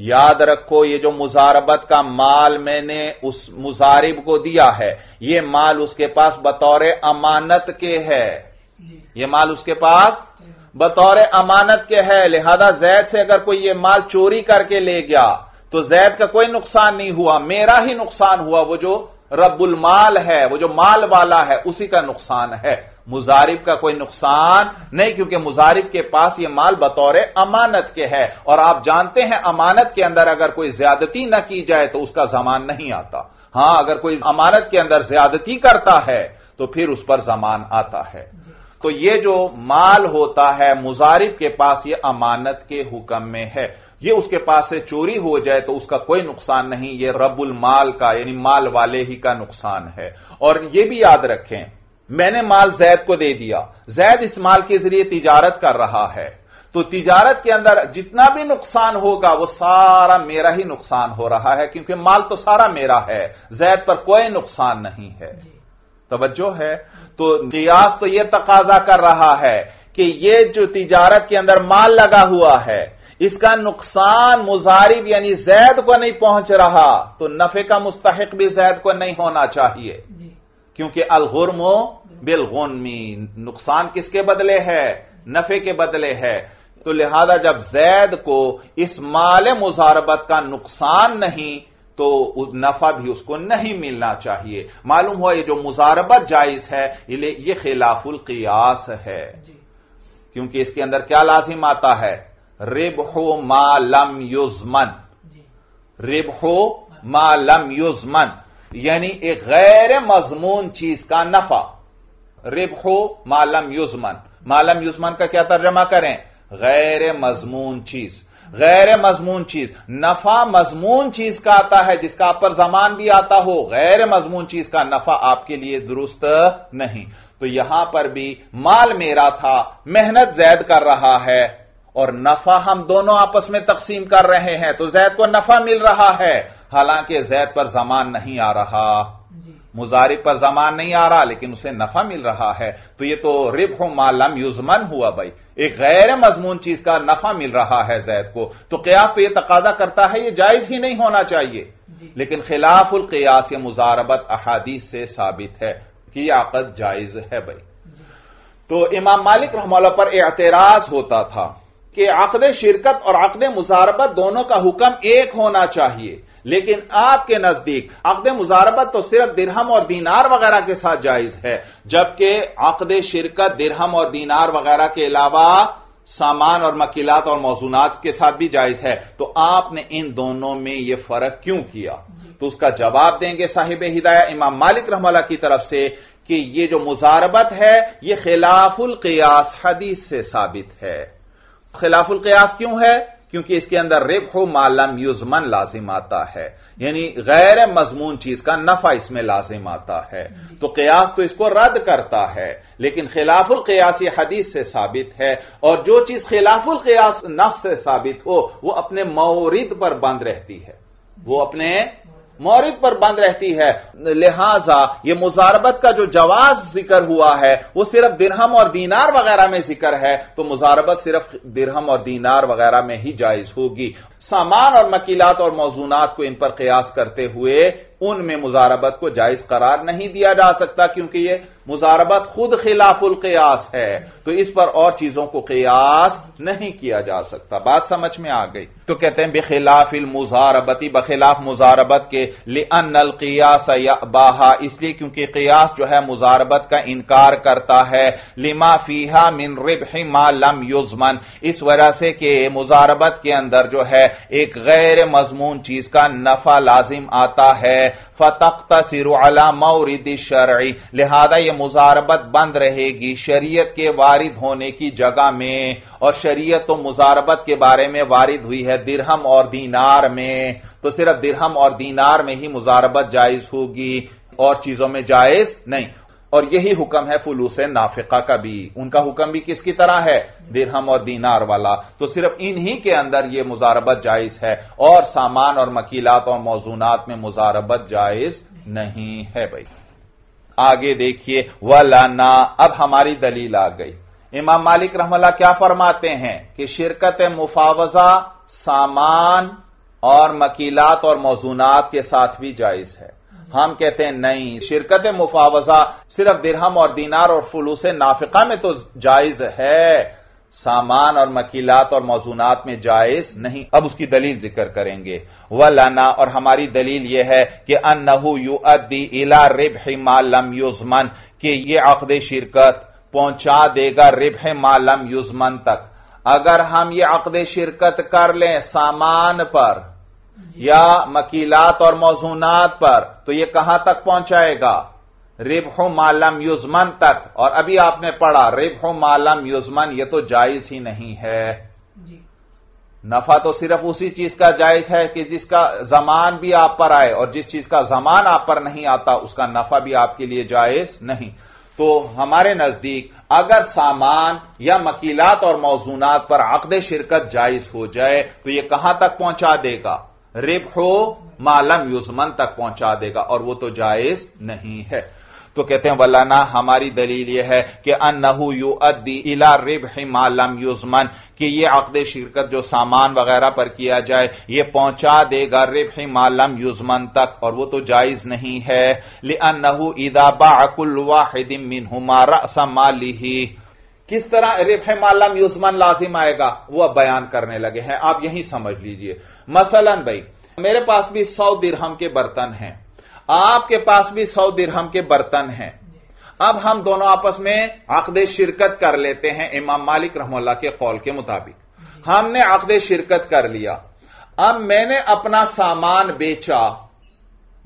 याद रखो ये जो मुजारबत का माल मैंने उस मुजारिब को दिया है ये माल उसके पास बतौर अमानत के है। ये माल उसके पास बतौर अमानत के है लिहाजा जैद से अगर कोई ये माल चोरी करके ले गया तो जैद का कोई नुकसान नहीं हुआ मेरा ही नुकसान हुआ वो जो रब्बुल माल है वो जो माल वाला है उसी का नुकसान है। मुजारिब का कोई नुकसान नहीं, क्योंकि मुजारिब के पास यह माल बतौर अमानत के है। और आप जानते हैं, अमानत के अंदर अगर कोई ज्यादती न की जाए तो उसका जमान नहीं आता। हाँ, अगर कोई अमानत के अंदर ज्यादती करता है तो फिर उस पर जमान आता है। तो ये जो माल होता है, मुजारिब के पास ये अमानत के हुक्म में है। ये उसके पास से चोरी हो जाए तो उसका कोई नुकसान नहीं। ये रबुल माल का, यानी माल वाले ही का नुकसान है। और ये भी याद रखें मैंने माल जैद को दे दिया। जैद इस माल के ज़रिए तिजारत कर रहा है। तो तिजारत के अंदर जितना भी नुकसान होगा वो सारा मेरा ही नुकसान हो रहा है क्योंकि माल तो सारा मेरा है। जैद पर कोई नुकसान नहीं है। तवज्जो है? तो कियास तो यह तकाजा कर रहा है कि ये जो तिजारत के अंदर माल लगा हुआ है इसका नुकसान मुजारिब यानी जैद को नहीं पहुँच रहा तो नफे का मुस्तक भी जैद को नहीं होना चाहिए। क्योंकि अलगुरमो बिलगुनमी नुकसान किसके बदले है? नफे के बदले है। तो लिहाजा जब जैद को इस माल मुजारबत का नुकसान नहीं तो उस नफा भी उसको नहीं मिलना चाहिए। मालूम हुआ ये जो मुजारबत जायज़ है ये खिलाफुल कियास है। क्योंकि इसके अंदर क्या लाजिम आता है? रिबहो मालम युजमन। रिबहो मालम युजमन। यानी एक गैर मजमून चीज़ का नफा। रिबहो मालम युजमन। मालम युजमन का क्या तर्जमा करें? गैर मजमून चीज़। गैर मजमून चीज़। नफा मजमून चीज़ का आता है, जिसका आप पर जमान भी आता हो। गैर मजमून चीज़ का नफा आपके लिए दुरुस्त नहीं। तो यहाँ पर भी माल मेरा था, मेहनत जैद कर रहा है, और नफा हम दोनों आपस में तकसीम कर रहे हैं तो जैद को नफा मिल रहा है। हालाँकि जैद पर जमान नहीं आ रहा। मुजारिब पर जमान नहीं आ रहा लेकिन उसे नफा मिल रहा है। तो ये तो रिब हो मालम युजमन हुआ भाई। एक गैर मजमून चीज़ का नफा मिल रहा है जैद को। तो कयास तो यह तकाजा करता है ये जायज़ ही नहीं होना चाहिए। लेकिन खिलाफुल कयास या मुजारबत अहादीस से साबित है कि यह आकद जायज़ है भाई। तो इमाम मालिक रहमौला पर एतराज़ होता था। कि आकद शिरकत और आकद मुजारबत दोनों का हुक्म एक होना चाहिए। लेकिन आपके नज़दीक अकद मुजारबत तो सिर्फ़ दिरहम और दीनार वगैरह के साथ जायज़ है, जबकि आकद शिरकत दिरहम और दीनार वगैरह के अलावा सामान और मकीलात और मौजूनात के साथ भी जायज़ है। तो आपने इन दोनों में यह फ़र्क क्यों किया? तो उसका जवाब देंगे साहिब हिदाया इमाम मालिक रहमला की तरफ़ से कि यह जो मुजारबत है यह खिलाफुल कयास हदीस से साबित है। खिलाफुल कयास क्यों है? क्योंकि इसके अंदर रिब हो मालम युजमन लाजिम आता है। यानी गैर मजमून चीज़ का नफा इसमें लाजिम आता है। तो कयास तो इसको रद्द करता है। लेकिन खिलाफुल कयास ये हदीस से साबित है। और जो चीज़ खिलाफुल कयास नफ से साबित हो, वो अपने मौरिद पर बंद रहती है। वो अपने मौरिद पर बंद रहती है। लिहाजा ये मुजारबत का जो जवाज ज़िक्र हुआ है, वो सिर्फ़ दिरहम और दीनार वगैरह में ज़िक्र है तो मुजारबत सिर्फ़ दिरहम और दीनार वगैरह में ही जायज़ होगी। सामान और मकीलात और मौजूनात को इन पर कयास करते हुए उनमें मुजारबत को जायज़ करार नहीं दिया जा सकता क्योंकि यह मुजारबत खुद खिलाफुल कयास है। तो इस पर और चीज़ों को कयास नहीं किया जा सकता। बात समझ में आ गई। तो कहते हैं बेखिलाफ मुजारबती, बखिलाफ मुजारबत के लिअल कयास बाहा इसलिए क्योंकि कयास जो है, मुजारबत का इनकार करता है। लिमा फीहा मिन रिब लम युजमन। इस वजह से कि मुजारबत के अंदर जो है, एक गैर मजमून चीज़ का नफा लाजिम आता है। फतख्त सिरुअला मौरिद शरई, लिहाजा ये मुजारबत बंद रहेगी शरीयत के वारिद होने की जगह में, और शरीयत तो मुजारबत के बारे में वारिद हुई है दिरहम और दीनार में। तो सिर्फ़ दिरहम और दीनार में ही मुजारबत जायज़ होगी, और चीज़ों में जायज़ नहीं। और यही हुक्म है फुलूस नाफिका का भी। उनका हुक्म भी किसकी तरह है? दिरहम और दीनार वाला। तो सिर्फ़ इन्हीं के अंदर यह मुजारबत जायज़ है और सामान और मकीलात और मौजूनात में मुजारबत जायज़ नहीं है भाई। आगे देखिए वलाना अब हमारी दलील आ गई। इमाम मालिक रहमला क्या फरमाते हैं कि शिरकत मुफावजा सामान और मकीलात और मौजूनात के साथ भी जायज़ है। हम कहते हैं, नहीं, शिरकत मुफावजा सिर्फ़ दिरहम और दीनार और फुलूस नाफिका में तो जायज़ है। सामान और मकीलात और मौजूनात में जायज़ नहीं। अब उसकी दलील ज़िक्र करेंगे। व लाना और हमारी दलील यह है कि अनहू यू अद्दी इला रिब मालम युजमन, कि यह अकद शिरकत पहुँचा देगा रिब मालम युजमन तक। अगर हम ये अकद शिरकत कर लें सामान पर या मकीलात और मौजूनात पर तो यह कहाँ तक पहुंचाएगा? रिबहो मालम युजमन तक। और अभी आपने पढ़ा रिबहो मालम युजमन यह तो जायज़ ही नहीं है। नफा तो सिर्फ़ उसी चीज़ का जायज़ है कि जिसका जमान भी आप पर आए और जिस चीज़ का जमान आप पर नहीं आता उसका नफा भी आपके लिए जायज़ नहीं। तो हमारे नज़दीक अगर सामान या मकीलात और मौजूनात पर अकद शिरकत जायज़ हो जाए तो यह कहाँ तक पहुँचा देगा? रिबहो मालम युजमन तक पहुँचा देगा, और वो तो जायज़ नहीं है। तो कहते हैं वलाना हमारी दलील यह है कि अनहू यू अद्दी इला रिब है मालम युजमन, कि यह अकद शिरकत जो सामान वगैरह पर किया जाए यह पहुँचा देगा रिब मालम युजमन तक, और वो तो जायज़ नहीं है। ले अनहू इदा बाकुल वाहिदिम मिन हुमारा समाली ही किस तरह रिफ मालम युजमन लाजिम आएगा? वह बयान करने लगे हैं। आप यही समझ लीजिए। मसलन भाई, मेरे पास भी सौ दिरहम के बर्तन हैं। आपके पास भी सौ दिरहम के बर्तन हैं। अब हम दोनों आपस में अकद शिरकत कर लेते हैं इमाम मालिक रहमल्ला के कौल के मुताबिक। हमने अकद शिरकत कर लिया। अब मैंने अपना सामान बेचा।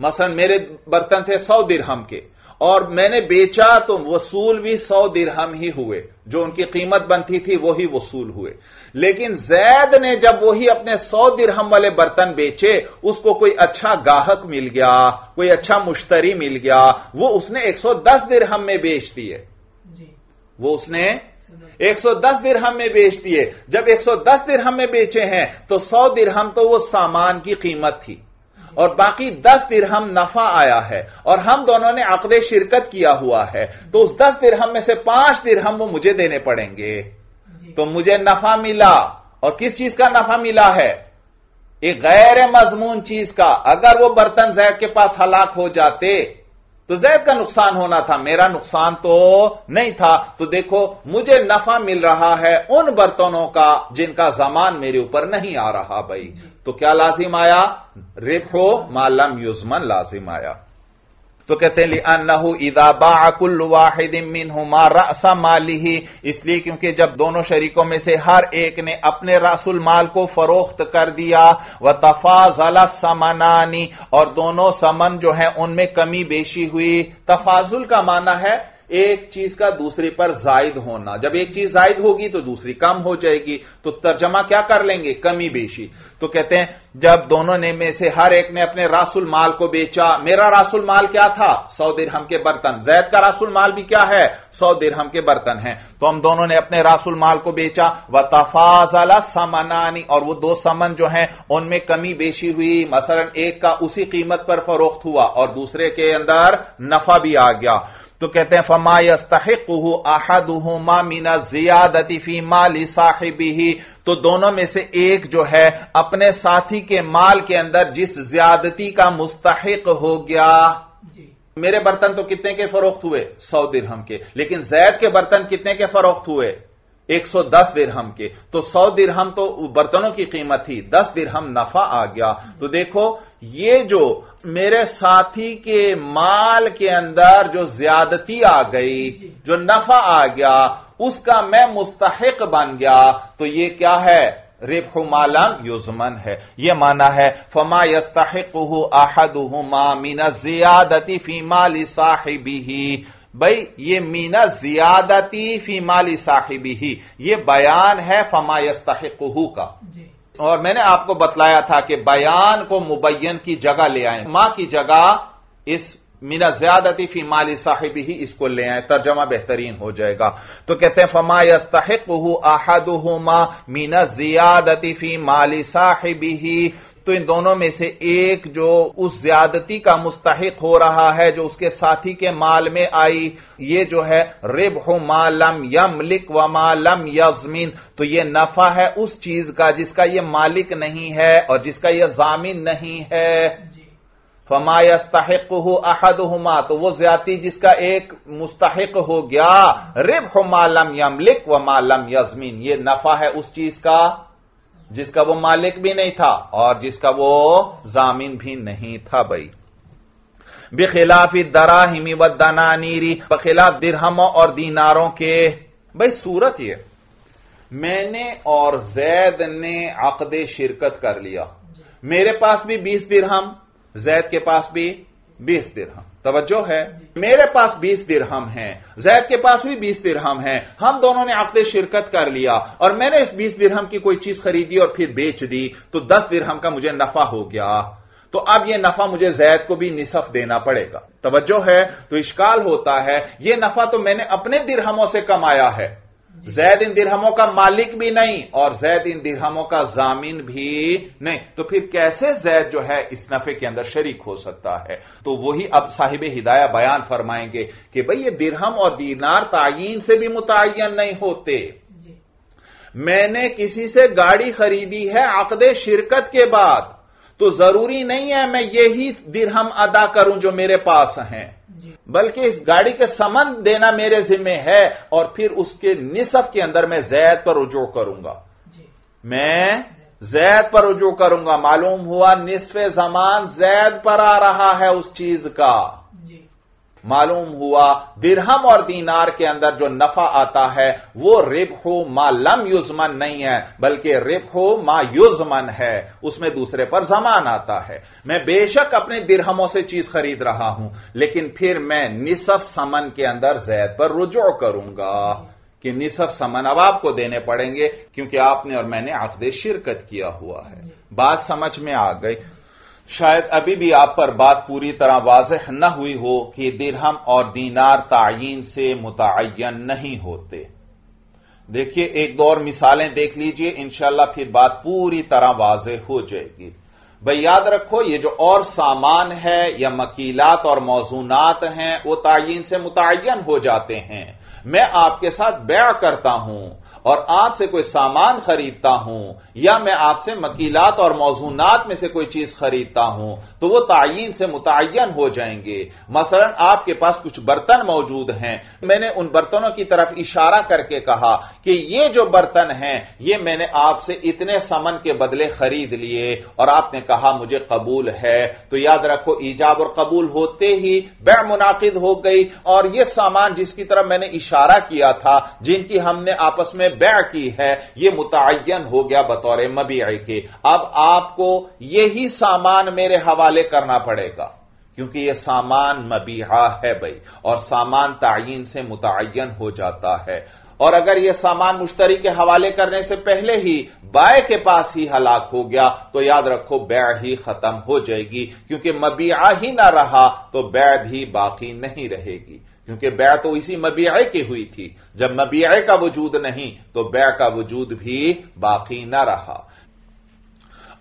मसलन मेरे बर्तन थे सौ दिरहम के। और मैंने बेचा तो वसूल भी सौ दिरहम ही हुए। जो उनकी कीमत बनती थी वो ही वसूल हुए। लेकिन जैद ने जब वही अपने सौ दिरहम वाले बर्तन बेचे उसको कोई अच्छा गाहक मिल गया कोई अच्छा मुश्तरी मिल गया वो उसने 110 दिरहम में बेच दिए। वो उसने 110 दिरहम में बेच दिए। जब 110 दिरहम में बेचे हैं तो 100 दिरहम तो वो सामान की कीमत थी। और बाकी दस दिरहम नफा आया है और हम दोनों ने अकद शिरकत किया हुआ है तो उस दस दिरहम में से पाँच दिरहम वो मुझे देने पड़ेंगे। तो मुझे नफा मिला और किस चीज़ का नफा मिला है? एक गैर मजमून चीज़ का। अगर वो बर्तन जैद के पास हलाक हो जाते तो जैद का नुकसान होना था। मेरा नुकसान तो नहीं था। तो देखो मुझे नफा मिल रहा है उन बर्तनों का जिनका जमान मेरे ऊपर नहीं आ रहा भाई। तो क्या लाजिम आया? रिफो मालम युजमन लाजिम आया। तो कहते हैं अनहु इदा बाकुल वाहिदिन रसा माली ही इसलिए क्योंकि जब दोनों शरीकों में से हर एक ने अपने रासुल माल को फरोख्त कर दिया, व तफाजला समानानी और दोनों समन जो है, उनमें कमी बेशी हुई। तफाजुल का माना है एक चीज़ का दूसरे पर जायद होना। जब एक चीज़ जायद होगी तो दूसरी कम हो जाएगी। तो तर्जमा क्या कर लेंगे? कमी बेशी। तो कहते हैं, जब दोनों ने में से हर एक ने अपने रासुल माल को बेचा, मेरा रासुल माल क्या था? सौ दिरहम के बर्तन। जैद का रासुल माल भी क्या है? सौ दिरहम के बर्तन है। तो हम दोनों ने अपने रासुल माल को बेचा। व तफाजला समनानी। और वो दो समन जो हैं, उनमें कमी बेशी हुई। मसलन, एक का उसी कीमत पर फरोख्त हुआ। और दूसरे के अंदर नफा भी आ गया। तो कहते हैं फमा यस्तहिक आहदुहुमा मीना जियादती फ़ी माली साहिबी ही तो दोनों में से एक जो है अपने साथी के माल के अंदर जिस ज्यादती का मुस्तक हो गया। मेरे बर्तन तो कितने के फरोख्त हुए? सौ दिरहम के। लेकिन जैद के बर्तन कितने के फरोख्त हुए? 110 दिरहम के। तो 100 दिरहम तो बर्तनों की कीमत थी 10 दिरहम नफा आ गया। तो देखो ये जो मेरे साथी के माल के अंदर जो ज्यादती आ गई जो। नफा आ गया उसका मैं मुस्तहिक बन गया। तो ये क्या है? रिब मालम युजमन है। यह माना है फमा यस्तहिक आहदुहुमा मीना जियादती फीमाली साहिबी भाई ये मीना जियादती फीमाली साहिबी ही। ये बयान है फमा यस्तहिकहू का। और मैंने आपको बतलाया था कि बयान को मुबैन की जगह ले आए। माँ की जगह इस मीना ज्यादती फ़ी माली साहिब ही इसको ले आए। तर्जमा बेहतरीन हो जाएगा। तो कहते हैं फमा यस्तक आहदुमा मीना जियादती फ़ी माली साहिब ही। तो इन दोनों में से एक जो उस ज्यादती का मुस्तक हो रहा है जो उसके साथी के माल में आई ये जो है रिब हो मालम यम लिक व मालम यजमीन। तो ये नफा है उस चीज़ का जिसका ये मालिक नहीं है और जिसका यह जामिन नहीं है। फमायस्तक अहदुमा तो वो ज़्यादा जिसका एक मुस्तक हो गया रिब हो मालम यमलिक व मालम यजमीन। ये नफा है उस चीज़ का। जिसका वो मालिक भी नहीं था और जिसका वो जामिन भी नहीं था भाई। बेखिलाफी दराहिमी व दनानीरी बखिलाफ दिरहमों और दीनारों के भाई सूरत ये। मैंने और जैद ने अकद शिरकत कर लिया। मेरे पास भी बीस दिरहम जैद के पास भी बीस दिरहम। तवज्जो है। मेरे पास बीस दिरहम हैं। जैद के पास भी बीस दिरहम हैं। हम दोनों ने आपदे शिरकत कर लिया और मैंने इस बीस दिरहम की कोई चीज़ खरीदी और फिर बेच दी तो दस दिरहम का मुझे नफा हो गया। तो अब यह नफा मुझे जैद को भी निसफ देना पड़ेगा। तवज्जो है तो इश्काल होता है। यह नफा तो मैंने अपने दिरहमों से कमाया है। जैद इन दिरहमों का मालिक भी नहीं और जैद इन दिरहमों का जामिन भी नहीं। तो फिर कैसे जैद जो है इस नफे के अंदर शरीक हो सकता है? तो वही अब साहिब हिदाया बयान फरमाएँगे कि भाई ये दिरहम और दीनार तायन से भी मुतन नहीं होते। मैंने किसी से गाड़ी खरीदी है अकद शिरकत के बाद। तो ज़रूरी नहीं है मैं यही दिरहम अदा करूँ जो मेरे पास हैं। बल्कि इस गाड़ी के समन देना मेरे जिम्मे है और फिर उसके निसफ के अंदर मैं जैद पर रुजो करूँगा। मैं जैद पर रुजो करूँगा। मालूम हुआ निसफ जमान जैद पर आ रहा है उस चीज़ का। मालूम हुआ, दिरहम और दीनार के अंदर जो नफा आता है, वो रिब हो मा लम युजमन नहीं है, बल्कि रिब हो मा युजमन है। उसमें दूसरे पर जमान आता है। मैं बेशक अपने दिरहमों से चीज़ खरीद रहा हूँ, लेकिन फिर मैं निसफ समन के अंदर जैद पर रुजू करूँगा। कि निसफ समन अब आपको देने पड़ेंगे, क्योंकि आपने और मैंने आकदे शिरकत किया हुआ है। बात समझ में आ गई। शायद अभी भी आप पर बात पूरी तरह वाजह न हुई हो कि दिरहम और दीनार तायन से मुतन नहीं होते। देखिए, एक दो और मिसालें देख लीजिए इंशाला फिर बात पूरी तरह वाजह हो जाएगी। भाई, याद रखो, ये जो और सामान है, या मकीलात और मौजूनात हैं, वो तायन से मुतन हो जाते हैं। मैं आपके साथ ब्या करता हूँ और आपसे कोई सामान खरीदता हूँ, या मैं आपसे मकीलात और मौजूनात में से कोई चीज़ खरीदता हूँ तो वो तयन से मुतन हो जाएँगे। मसलन, आपके पास कुछ बर्तन मौजूद हैं। मैंने उन बर्तनों की तरफ़ इशारा करके कहा कि ये जो बर्तन हैं, ये मैंने आपसे इतने समन के बदले खरीद लिए और आपने कहा मुझे कबूल है। तो याद रखो, ईजाब और कबूल होते ही बै मुनाकिद हो गई। और यह सामान जिसकी तरफ़ मैंने इशारा किया था, जिनकी हमने आपस में बै की है यह मुतन हो गया बतौर मबी के। अब आपको यही सामान मेरे हवाले करना पड़ेगा, क्योंकि यह सामान मबीहा है भाई, और सामान तयन से मुतन हो जाता है। और अगर यह सामान मुश्तरी के हवाले करने से पहले ही बाय के पास ही हलाक हो गया तो याद रखो बै ही खत्म हो जाएगी, क्योंकि मबिया ही ना रहा तो बै भी बाकी नहीं रहेगी। क्योंकि बै तो इसी मबिया की हुई थी। जब मबिया का वजूद नहीं तो बै का वजूद भी बाकी ना रहा।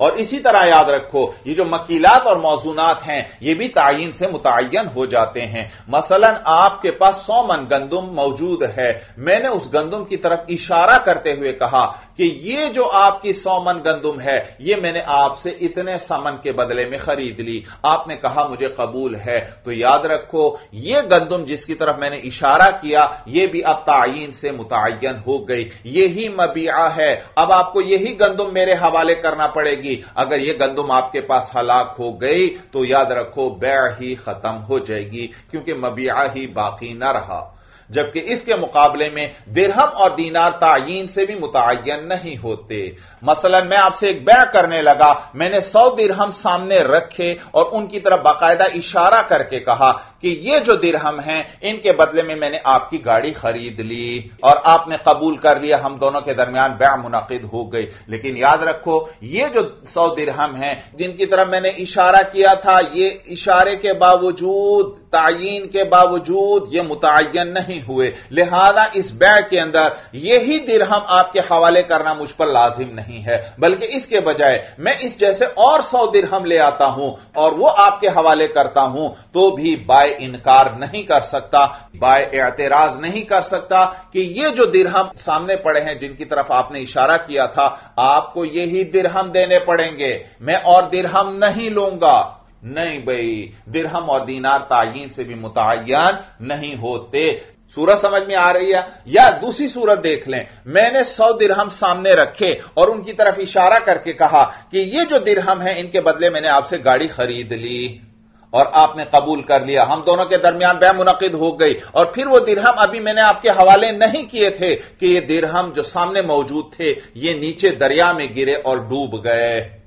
और इसी तरह याद रखो, ये जो मकीलात और मौजूनात हैं, ये भी तयन से मुतन हो जाते हैं। मसलन आपके पास सौ मन गंदुम मौजूद है। मैंने उस गंदुम की तरफ़ इशारा करते हुए कहा कि ये जो आपकी सौ मन गंदुम है, ये मैंने आपसे इतने समन के बदले में खरीद ली। आपने कहा, मुझे कबूल है। तो याद रखो, ये गंदुम जिसकी तरफ़ मैंने इशारा किया, ये भी अब तयन से मुतन हो गई। यही मबिया है। अब आपको यही गंदुम मेरे हवाले करना पड़ेगी। अगर यह गंदुम आपके पास हलाक हो गई तो याद रखो बै ही खत्म हो जाएगी, क्योंकि मबिया ही बाकी ना रहा। जबकि इसके मुकाबले में दिरहम और दीनार तायीन से भी मुतन नहीं होते। मसलन, मैं आपसे एक बैग करने लगा, मैंने सौ दिरहम सामने रखे और उनकी तरफ़ बाकायदा इशारा करके कहा कि ये जो दिरहम हैं, इनके बदले में मैंने आपकी गाड़ी खरीद ली और आपने कबूल कर लिया, हम दोनों के दरमियान बै मुनद हो गई। लेकिन याद रखो, ये जो सौ दिरहम हैं, जिनकी तरफ़ मैंने इशारा किया था, ये इशारे के बावजूद तायीन के बावजूद ये मुतन नहीं हुए। लिहाजा इस बै के अंदर यही दिरहम आपके हवाले करना मुझ पर लाजिम नहीं है। बल्कि इसके बजाय मैं इस जैसे और सौ दिरहम ले आता हूँ और वो आपके हवाले करता हूँ तो भी बाय इनकार नहीं कर सकता, बाय एतराज़ नहीं कर सकता कि ये जो दिरहम सामने पड़े हैं जिनकी तरफ़ आपने इशारा किया था, आपको यही दिरहम देने पड़ेंगे। मैं और दिरहम नहीं लूँगा। नहीं भाई, दिरहम और दीनार तायीन से भी मुतन नहीं होते। सूरत समझ में आ रही है? या दूसरी सूरत देख लें। मैंने सौ दिरहम सामने रखे और उनकी तरफ़ इशारा करके कहा कि ये जो दिरहम है, इनके बदले मैंने आपसे गाड़ी खरीद ली और आपने कबूल कर लिया। हम दोनों के दरमियान बै मुनद हो गई और फिर वो दिरहम अभी मैंने आपके हवाले नहीं किए थे कि ये दिरहम जो सामने मौजूद थे, ये नीचे दरिया में गिरे और डूब गए।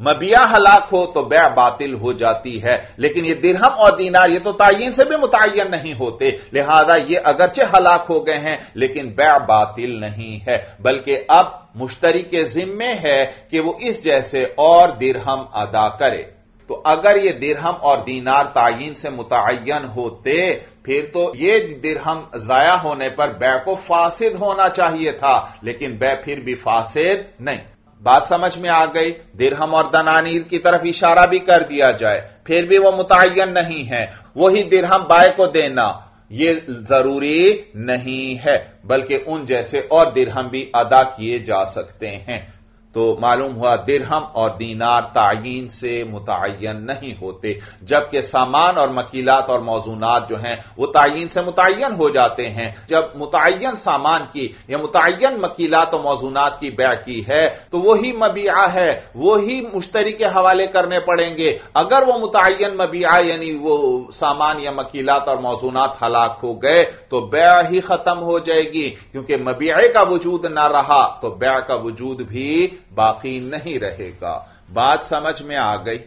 मबिया हलाक हो तो बै बातिल हो जाती है। लेकिन ये दिरहम और दीनार, ये तो तयन से भी मुतन नहीं होते। लिहाजा ये अगरचे हलाक हो गए हैं, लेकिन बै बातिल नहीं है। बल्कि अब मुश्तरी के जिम्मे है कि वो इस जैसे और दिरहम अदा करे। तो अगर ये दिरहम और दीनार तायन से मुतन होते, फिर तो ये दिरहम जाया होने पर बै को फासिद होना चाहिए था। लेकिन बै फिर भी फासिद नहीं। बात समझ में आ गई। दिरहम और दनानीर की तरफ़ इशारा भी कर दिया जाए। फिर भी वह मुतन नहीं है। वही दिरहम बाय को देना यह ज़रूरी नहीं है, बल्कि उन जैसे और दिरहम भी अदा किए जा सकते हैं। तो मालूम हुआ दिरहम और दीनार तायन से मुतन नहीं होते, जबकि सामान और मकीलात और मौजूनात जो हैं, वो तयन से मुतन हो जाते हैं। जब मुतन सामान की या मुतन मकीलात और मौजूनात की बै की है तो वही मबिया है, वही मुश्तरी के हवाले करने पड़ेंगे। अगर वो मुतन मबिया यानी वो सामान या मकीलात और मौजूनात हलाक हो गए तो बै ही खत्म हो जाएगी, क्योंकि मबिया का वजूद ना रहा तो बै का वजूद भी बाकी नहीं रहेगा। बात समझ में आ गई।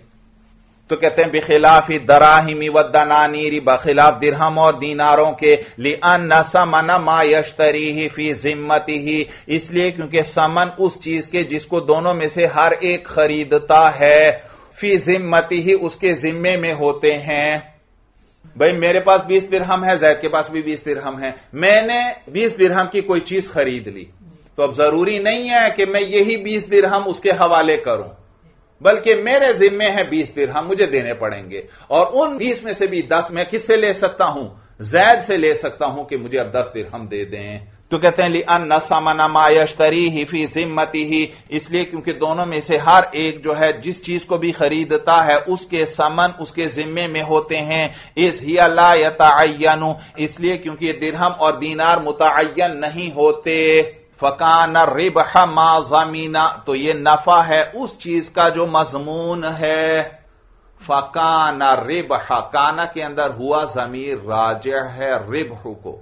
तो कहते हैं, बेखिलाफ दराहिमी व दनानीरी, बखिलाफ दिरहम और दीनारों के लिअन समन मा यश्तरी ही फ़ी जिम्मती ही इसलिए क्योंकि समन उस चीज़ के जिसको दोनों में से हर एक खरीदता है, फ़ी जिम्मती ही उसके जिम्मे में होते हैं। भाई, मेरे पास बीस दिरहम है जैद के पास भी बीस दिरहम है। मैंने बीस दिरहम की कोई चीज़ खरीद ली। तो अब ज़रूरी नहीं है कि मैं यही बीस दिरहम उसके हवाले करूँ। बल्कि मेरे जिम्मे है बीस दिरहम, मुझे देने पड़ेंगे। और उन बीस में से भी दस मैं किससे ले सकता हूँ? जैद से ले सकता हूँ कि मुझे अब दस दिरहम दे दें। तो कहते हैं अन न समना मायश्तरी ही फ़ी जिम्मती ही इसलिए क्योंकि दोनों में से हर एक जो है, जिस चीज़ को भी खरीदता है, उसके समन, उसके जिम्मे में होते हैं। इस ही अल्लाह यतायनु इसलिए क्योंकि दिरहम और दीनार मुतन नहीं होते। फकान रिबह मा जमीना तो ये नफा है उस चीज़ का जो मजमून है। फकान रिबह काना के अंदर हुआ जमीर राज है रिबह को।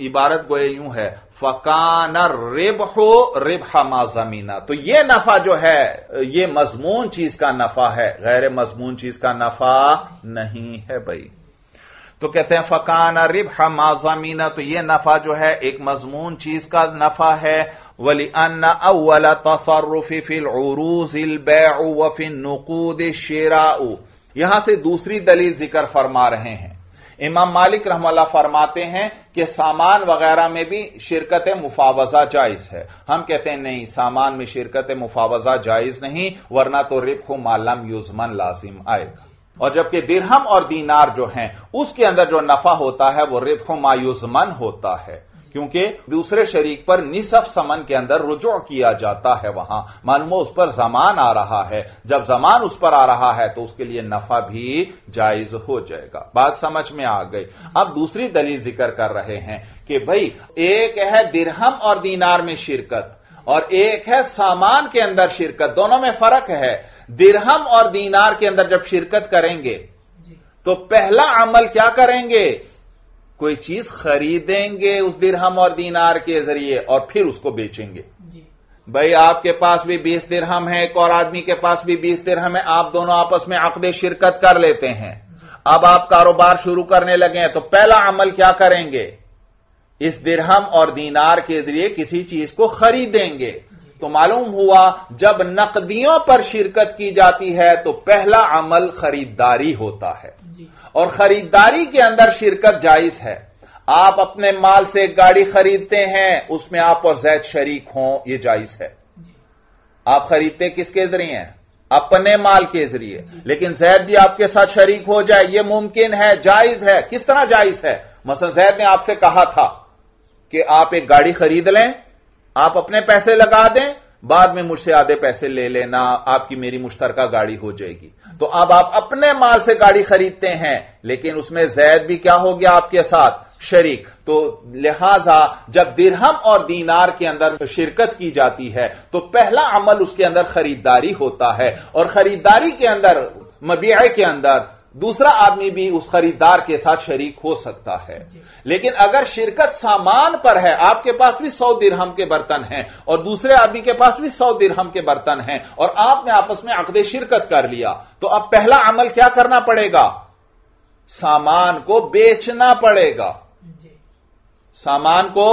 इबारत गोए यूँ है फकान रिब हो रिबह मा जमीना। तो यह नफा जो है यह मजमून चीज़ का नफा है गैर मजमून चीज़ का नफा नहीं है भाई। तो कहते हैं, फकान रिब माजामीना तो यह नफा जो है, एक मजमून चीज़ का नफा है। वली अन्ना अव्वल तसरुफी फिल उरूजिल बैउ फिन नकूद शेराऊ यहाँ से दूसरी दलील ज़िक्र फरमा रहे हैं। इमाम मालिक रहमल्ला फरमाते हैं कि सामान वगैरह में भी शिरकत मुफावजा जायज़ है। हम कहते हैं, नहीं, सामान में शिरकत मुफावजा जायज़ नहीं, वरना तो रिब मालम युजमन लाजिम आएगा। और जबकि दिरहम और दीनार जो हैं, उसके अंदर जो नफा होता है, वो रिफ मायूजमन होता है। क्योंकि दूसरे शरीक पर निसफ समन के अंदर रुजू किया जाता है वहाँ। मालूम उस पर जमान आ रहा है। जब जमान उस पर आ रहा है तो उसके लिए नफा भी जायज़ हो जाएगा। बात समझ में आ गई। अब दूसरी दलील ज़िक्र कर रहे हैं कि भाई, एक है दिरहम और दीनार में शिरकत, और एक है सामान के अंदर शिरकत। दोनों में फ़र्क है। दिरहम और दीनार के अंदर जब शिरकत करेंगे तो पहला अमल क्या करेंगे? कोई चीज़ खरीदेंगे उस दिरहम और दीनार के ज़रिए और फिर उसको बेचेंगे। भाई आपके पास भी बीस दिरहम है एक और आदमी के पास भी बीस दिरहम है आप दोनों आपस में अकद शिरकत कर लेते हैं। अब आप कारोबार शुरू करने लगे हैं तो पहला अमल क्या करेंगे? इस दिरहम और दीनार के ज़रिए किसी चीज़ को खरीदेंगे। तो मालूम हुआ जब नकदियों पर शिरकत की जाती है तो पहला अमल खरीदारी होता है। और खरीदारी के अंदर शिरकत जायज़ है। आप अपने माल से एक गाड़ी खरीदते हैं उसमें आप और जैद शरीक हों यह जायज़ है। आप खरीदते किसके ज़रिए हैं? अपने माल के ज़रिए। लेकिन जैद भी आपके साथ शरीक हो जाए यह मुमकिन है जायज़ है। किस तरह जायज़ है? मसल जैद ने आपसे कहा था कि आप एक गाड़ी खरीद लें आप अपने पैसे लगा दें, बाद में मुझसे आधे पैसे ले लेना, आपकी मेरी मुश्तरका गाड़ी हो जाएगी। तो अब आप अपने माल से गाड़ी खरीदते हैं, लेकिन उसमें जैद भी क्या हो गया आपके साथ? शरीक। तो लिहाजा, जब दिरहम और दीनार के अंदर शिरकत की जाती है तो पहला अमल उसके अंदर खरीदारी होता है, और खरीदारी के अंदर मबिया के अंदर दूसरा आदमी भी उस खरीदार के साथ शरीक हो सकता है। लेकिन अगर शिरकत सामान पर है आपके पास भी सौ दिरहम के बर्तन हैं और दूसरे आदमी के पास भी सौ दिरहम के बर्तन हैं और आपने आपस में अकदे शिरकत कर लिया तो अब पहला अमल क्या करना पड़ेगा? सामान को बेचना पड़ेगा। सामान को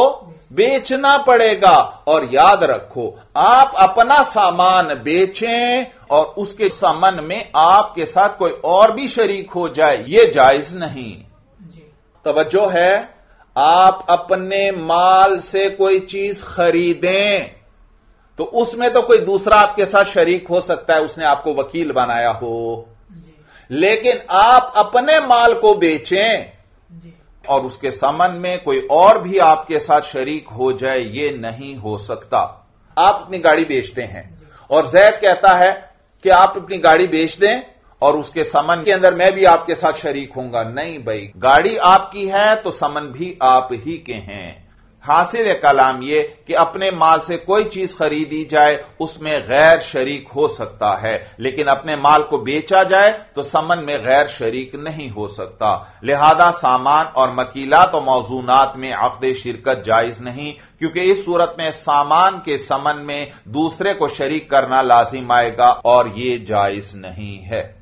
बेचना पड़ेगा। और याद रखो आप अपना सामान बेचें और उसके संबंध में आपके साथ कोई और भी शरीक हो जाए यह जायज़ नहीं। तवज्जो है आप अपने माल से कोई चीज़ खरीदें तो उसमें तो कोई दूसरा आपके साथ शरीक हो सकता है उसने आपको वकील बनाया हो। लेकिन आप अपने माल को बेचें और उसके संबंध में कोई और भी आपके साथ शरीक हो जाए यह नहीं हो सकता। आप अपनी गाड़ी बेचते हैं। और जैद कहता है कि आप अपनी गाड़ी बेच दें और उसके समन के अंदर मैं भी आपके साथ शरीक हूँगा नहीं भाई, गाड़ी आपकी है तो समन भी आप ही के हैं। हासिल कलाम यह कि अपने माल से कोई चीज़ खरीदी जाए, उसमें गैर शरीक हो सकता है। लेकिन अपने माल को बेचा जाए तो समन में गैर शरीक नहीं हो सकता। लिहाजा सामान और मकीलात और मौजूनात में अकद शिरकत जायज़ नहीं, क्योंकि इस सूरत में सामान के समन में दूसरे को शरीक करना लाजिम आएगा और यह जायज़ नहीं है।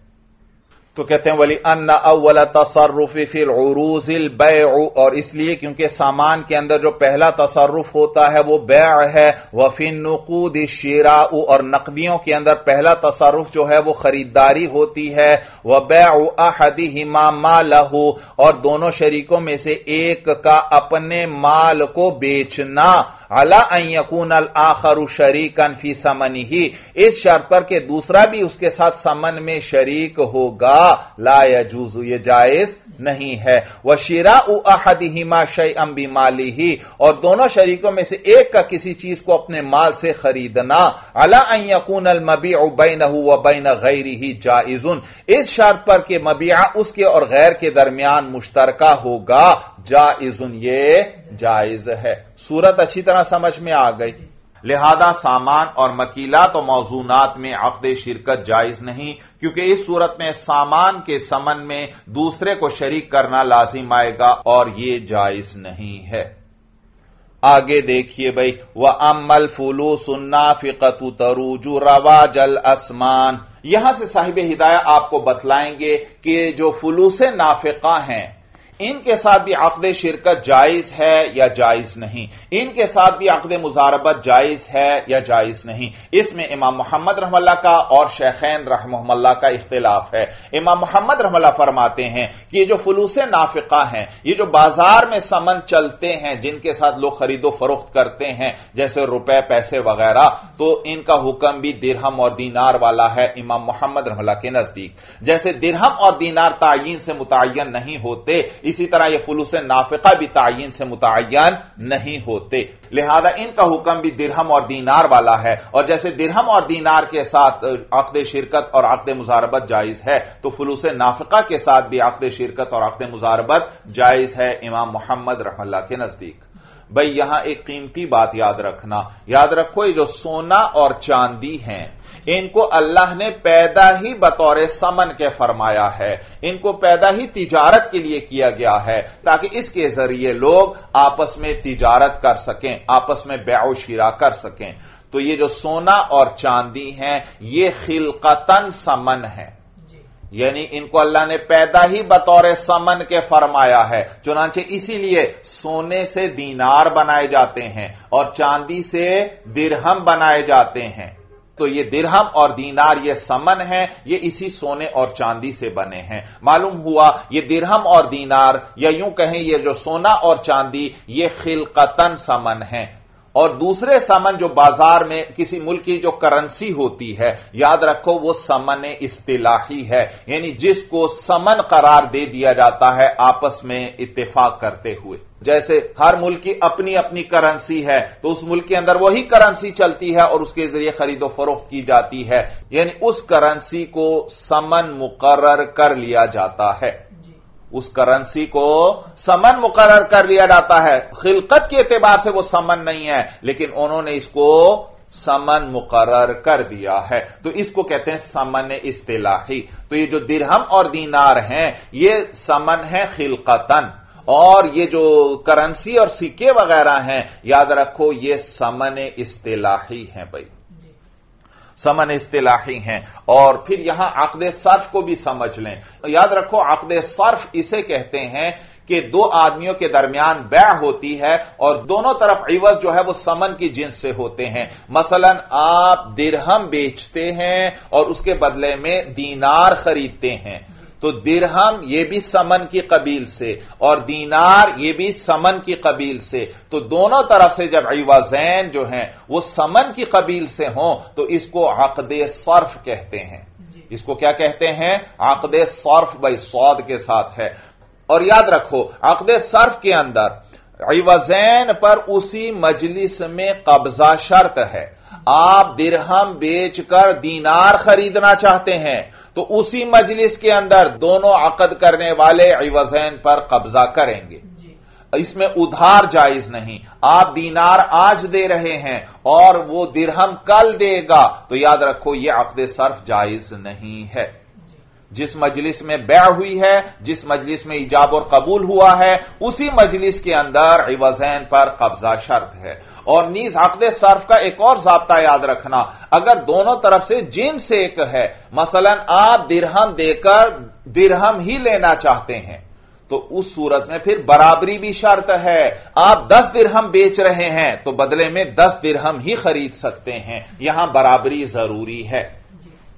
तो कहते हैं, वली अन्ना अव्वल तसरुफ़ फिल उरूजिल बै और इसलिए क्योंकि सामान के अंदर जो पहला तसरुफ होता है, वो बै है वफिन नकूद शिरा और नकदियों के अंदर पहला तसरुफ जो है, वो खरीदारी होती है वह बै अहदी हिमा मालहू और दोनों शरीकों में से एक का अपने माल को बेचना। अला यकून अल आखर शरीकन फ़ी समन ही इस शर्त पर के दूसरा भी उसके साथ समन में शरीक होगा। ला यजूजू, ये जायज़ नहीं है। वह शिरा अहदिमा शय अम्बी माली ही और दोनों शरीकों में से एक का किसी चीज़ को अपने माल से खरीदना। अला यकून अल मबी बैन व बैन गैरी ही जायजुन। इस शर्त पर कि मबिया उसके और गैर के दरमियान मुश्तरका होगा। जायजुन, ये जायज़ है। सूरत अच्छी तरह समझ में आ गई। लिहाजा सामान और मकीलात और मौजूनात में अकद शिरकत जायज़ नहीं, क्योंकि इस सूरत में सामान के समन में दूसरे को शरीक करना लाजिम आएगा और यह जायज़ नहीं है। आगे देखिए भाई वह अमल फुलू सुन्ना फिकतु तरूजू रवा जल असमान। यहाँ से साहिब हिदाया आपको बतलाएँगे कि जो फुलूस नाफिका हैं इनके साथ भी अकद शिरकत जायज़ है या जायज़ नहीं? इनके साथ भी अकद मुजारबत जायज़ है या जायज़ नहीं? इसमें इमाम मोहम्मद रहमल्ला का और शेखैन रहमल्ला का इख्तिलाफ है। इमाम मोहम्मद रहमल्ला फरमाते हैं कि ये जो फलूस नाफिका हैं, ये जो बाज़ार में समन चलते हैं, जिनके साथ लोग खरीदो फरोख्त करते हैं, जैसे रुपए, पैसे वगैरह तो इनका हुक्म भी दिरहम और दीनार वाला है इमाम मोहम्मद रहमल्ला के नज़दीक। जैसे दिरहम और दीनार तयन से मुतन नहीं होते इसी तरह यह फुलूस नाफिका भी तयन से मुतन नहीं होते। लिहाजा इनका हुक्म भी दिरहम और दीनार वाला है। और जैसे दिरहम और दीनार के साथ अकद शिरकत और अकद मुजारबत जायज़ है तो फुलूस नाफिका के साथ भी अकद शिरकत और अकद मुजारबत जायज़ है इमाम मोहम्मद रहमल्ला के नज़दीक। भाई, यहाँ एक कीमती बात याद रखना। याद रखो, ये जो सोना और चांदी हैं इनको अल्लाह ने पैदा ही बतौर समन के फरमाया है। इनको पैदा ही तिजारत के लिए किया गया है ताकि इसके ज़रिए लोग आपस में तिजारत कर सकें आपस में बेओ कर सकें। तो ये जो सोना और चांदी हैं ये खिलकतन समन है। यानी इनको अल्लाह ने पैदा ही बतौर समन के फरमाया है। चुनाचे इसीलिए सोने से दीनार बनाए जाते हैं और चांदी से दिरहम बनाए जाते हैं। तो ये दिरहम और दीनार ये समन है, ये इसी सोने और चांदी से बने हैं। मालूम हुआ, ये दिरहम और दीनार, या यूँ कहें, ये जो सोना और चांदी, ये खिलकतन समन है। और दूसरे समन जो बाज़ार में किसी मुल्क की जो करेंसी होती है, याद रखो, वो समन इस्तिलाही है। यानी जिसको समन करार दे दिया जाता है, आपस में इत्तेफाक करते हुए। जैसे हर मुल्क की अपनी अपनी करेंसी है तो उस मुल्क के अंदर वही करेंसी चलती है और उसके ज़रिए खरीदो फरोख्त की जाती है। यानी उस करेंसी को समन मुकर्र कर लिया जाता है। उस करेंसी को समन मुकर कर लिया जाता है। खिलकत के एतबार से वो समन नहीं है लेकिन उन्होंने इसको समन मुकर कर दिया है। तो इसको कहते हैं समन इस्तेलाही। तो ये जो दिरहम और दीनार हैं ये समन है खिलकतन। और ये जो करेंसी और सिक्के वगैरह हैं याद रखो ये समन इस्तेलाही हैं भाई। समन इस्तेलाही हैं। और फिर यहाँ आकद सर्फ को भी समझ लें। याद रखो आकद सर्फ इसे कहते हैं कि दो आदमियों के दरमियान बै होती है और दोनों तरफ़ इवज जो है वो समन की जिन्स से होते हैं। मसलन आप दिरहम बेचते हैं और उसके बदले में दीनार खरीदते हैं। तो दिरहम ये भी समन की कबील से और दीनार ये भी समन की कबील से। तो दोनों तरफ़ से जब इवाजैन जो हैं वो समन की कबील से हों तो इसको अकद सर्फ कहते हैं। इसको क्या कहते हैं? आकद सर्फ बाई सौद के साथ है। और याद रखो अकद सर्फ के अंदर इवजैन पर उसी मजलिस में कब्जा शर्त है। आप दिरहम बेचकर दीनार खरीदना चाहते हैं तो उसी मजलिस के अंदर दोनों अकद करने वाले इवजैन पर कब्जा करेंगे। इसमें उधार जायज़ नहीं। आप दीनार आज दे रहे हैं और वो दिरहम कल देगा। तो याद रखो ये अकद सर्फ जायज़ नहीं है। जिस मजलिस में बै हुई है जिस मजलिस में इजाब और कबूल हुआ है उसी मजलिस के अंदर इवजैन पर कब्जा शर्त है। और नीज अकद सर्फ का एक और जबता याद रखना। अगर दोनों तरफ़ से जिन से एक है, मसलन आप दिरहम देकर दिरहम ही लेना चाहते हैं तो उस सूरत में फिर बराबरी भी शर्त है। आप दस दिरहम बेच रहे हैं तो बदले में दस दिरहम ही खरीद सकते हैं। यहाँ बराबरी ज़रूरी है।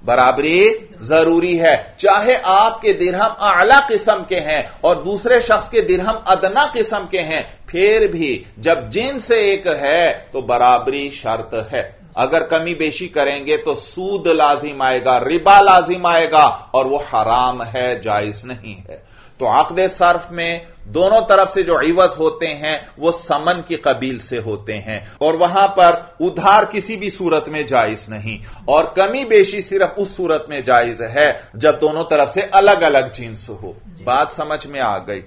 बराबरी ज़रूरी है। चाहे आपके दिरहम आला किस्म के हैं और दूसरे शख्स के दिरहम अदना किस्म के हैं, फिर भी जब जिन से एक है तो बराबरी शर्त है। अगर कमी बेशी करेंगे तो सूद लाजिम आएगा, रिबा लाजिम आएगा, और वो हराम है, जायज़ नहीं है। तो आकदे सर्फ में दोनों तरफ़ से जो इवज होते हैं वो समन की कबील से होते हैं। और वहाँ पर उधार किसी भी सूरत में जायज़ नहीं। और कमी बेशी सिर्फ़ उस सूरत में जायज़ है जब दोनों तरफ़ से अलग अलग जींस हो बात समझ में आ गई।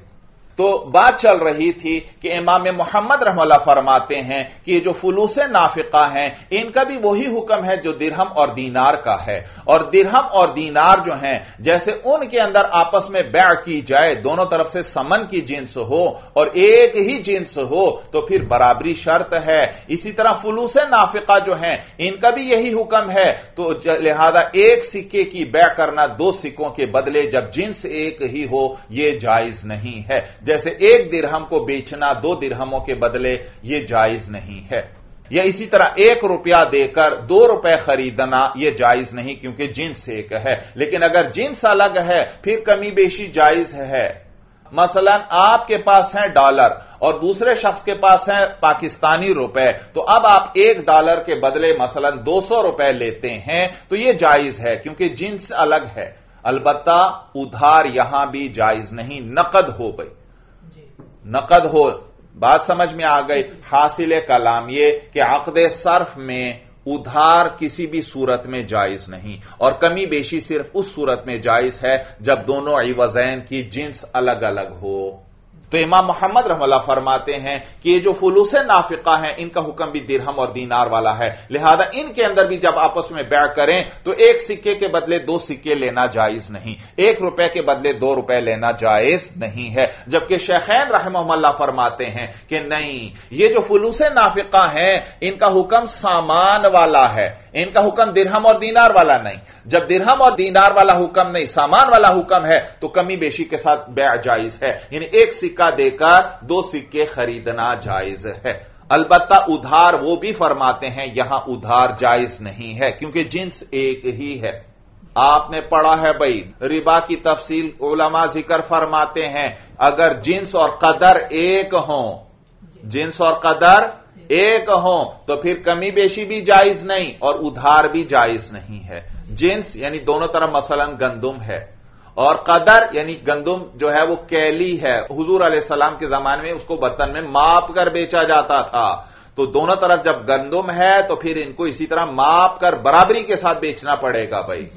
तो बात चल रही थी कि इमाम मोहम्मद रहमल्ला फरमाते हैं कि ये जो फुलूस नाफिका हैं, इनका भी वही हुक्म है जो दिरहम और दीनार का है। और दिरहम और दीनार जो हैं, जैसे उनके अंदर आपस में बैर की जाए, दोनों तरफ़ से समन की जिन्स हो और एक ही जिन्स हो तो फिर बराबरी शर्त है। इसी तरह फुलूस नाफिका जो है, इनका भी यही हुक्म है। तो लिहाजा एक सिक्के की बै करना दो सिक्कों के बदले जब जिन्स एक ही हो यह जायज़ नहीं है। जैसे एक दिरहम को बेचना दो दिरहमों के बदले यह जायज़ नहीं है। या इसी तरह एक रुपया देकर दो रुपए खरीदना यह जायज़ नहीं क्योंकि जिन्स एक है। लेकिन अगर जिन्स अलग है, फिर कमी बेशी जायज़ है। मसलन आपके पास है डॉलर और दूसरे शख्स के पास है पाकिस्तानी रुपए तो अब आप एक डॉलर के बदले मसलन दो सौ रुपए लेते हैं तो यह जायज़ है क्योंकि जिन्स अलग है। अलबत्ता उधार यहाँ भी जायज़ नहीं, नकद हो गई। नकद हो, बात समझ में आ गई, हासिल कलाम ये कि अकद सर्फ में उधार किसी भी सूरत में जायज़ नहीं। और कमी बेशी सिर्फ़ उस सूरत में जायज़ है जब दोनों इवजैन की जिन्स अलग अलग हो। तो इमाम मोहम्मद रहमल्ला फरमाते हैं कि ये जो फुलूस नाफिका है, इनका हुक्म भी दिरहम और दीनार वाला है। लिहाजा इनके अंदर भी जब आपस में बैठ करें तो एक सिक्के के बदले दो सिक्के लेना जायज़ नहीं। एक रुपए के बदले दो रुपए लेना जायज़ नहीं है। जबकि शेखैन रहमल्ला फरमाते हैं कि नहीं, ये जो फुलूस नाफिका है, इनका हुक्म सामान वाला है। इनका हुक्म दिरहम और दीनार वाला नहीं। जब दिरहम और दीनार वाला हुक्म नहीं, सामान वाला हुक्म है तो कमी बेशी के साथ बै जायज़ है। यानी एक देकर दो सिक्के खरीदना जायज़ है। अलबत्ता उधार वो भी फरमाते हैं, यहाँ उधार जायज़ नहीं है, क्योंकि जिन्स एक ही है। आपने पढ़ा है भाई, रिबा की तफसील उलमा ज़िक्र फरमाते हैं, अगर जिन्स और कदर एक हो, जिन्स और कदर एक हो तो फिर कमी बेशी भी जायज़ नहीं और उधार भी जायज़ नहीं है। जिन्स यानी दोनों तरफ़ मसलन गंदुम है। और कदर यानी गंदुम जो है वो कैली है। हुजूर सलाम के जमाने में उसको बर्तन में माप कर बेचा जाता था। तो दोनों तरफ़ जब गंदुम है तो फिर इनको इसी तरह माप कर बराबरी के साथ बेचना पड़ेगा भाई।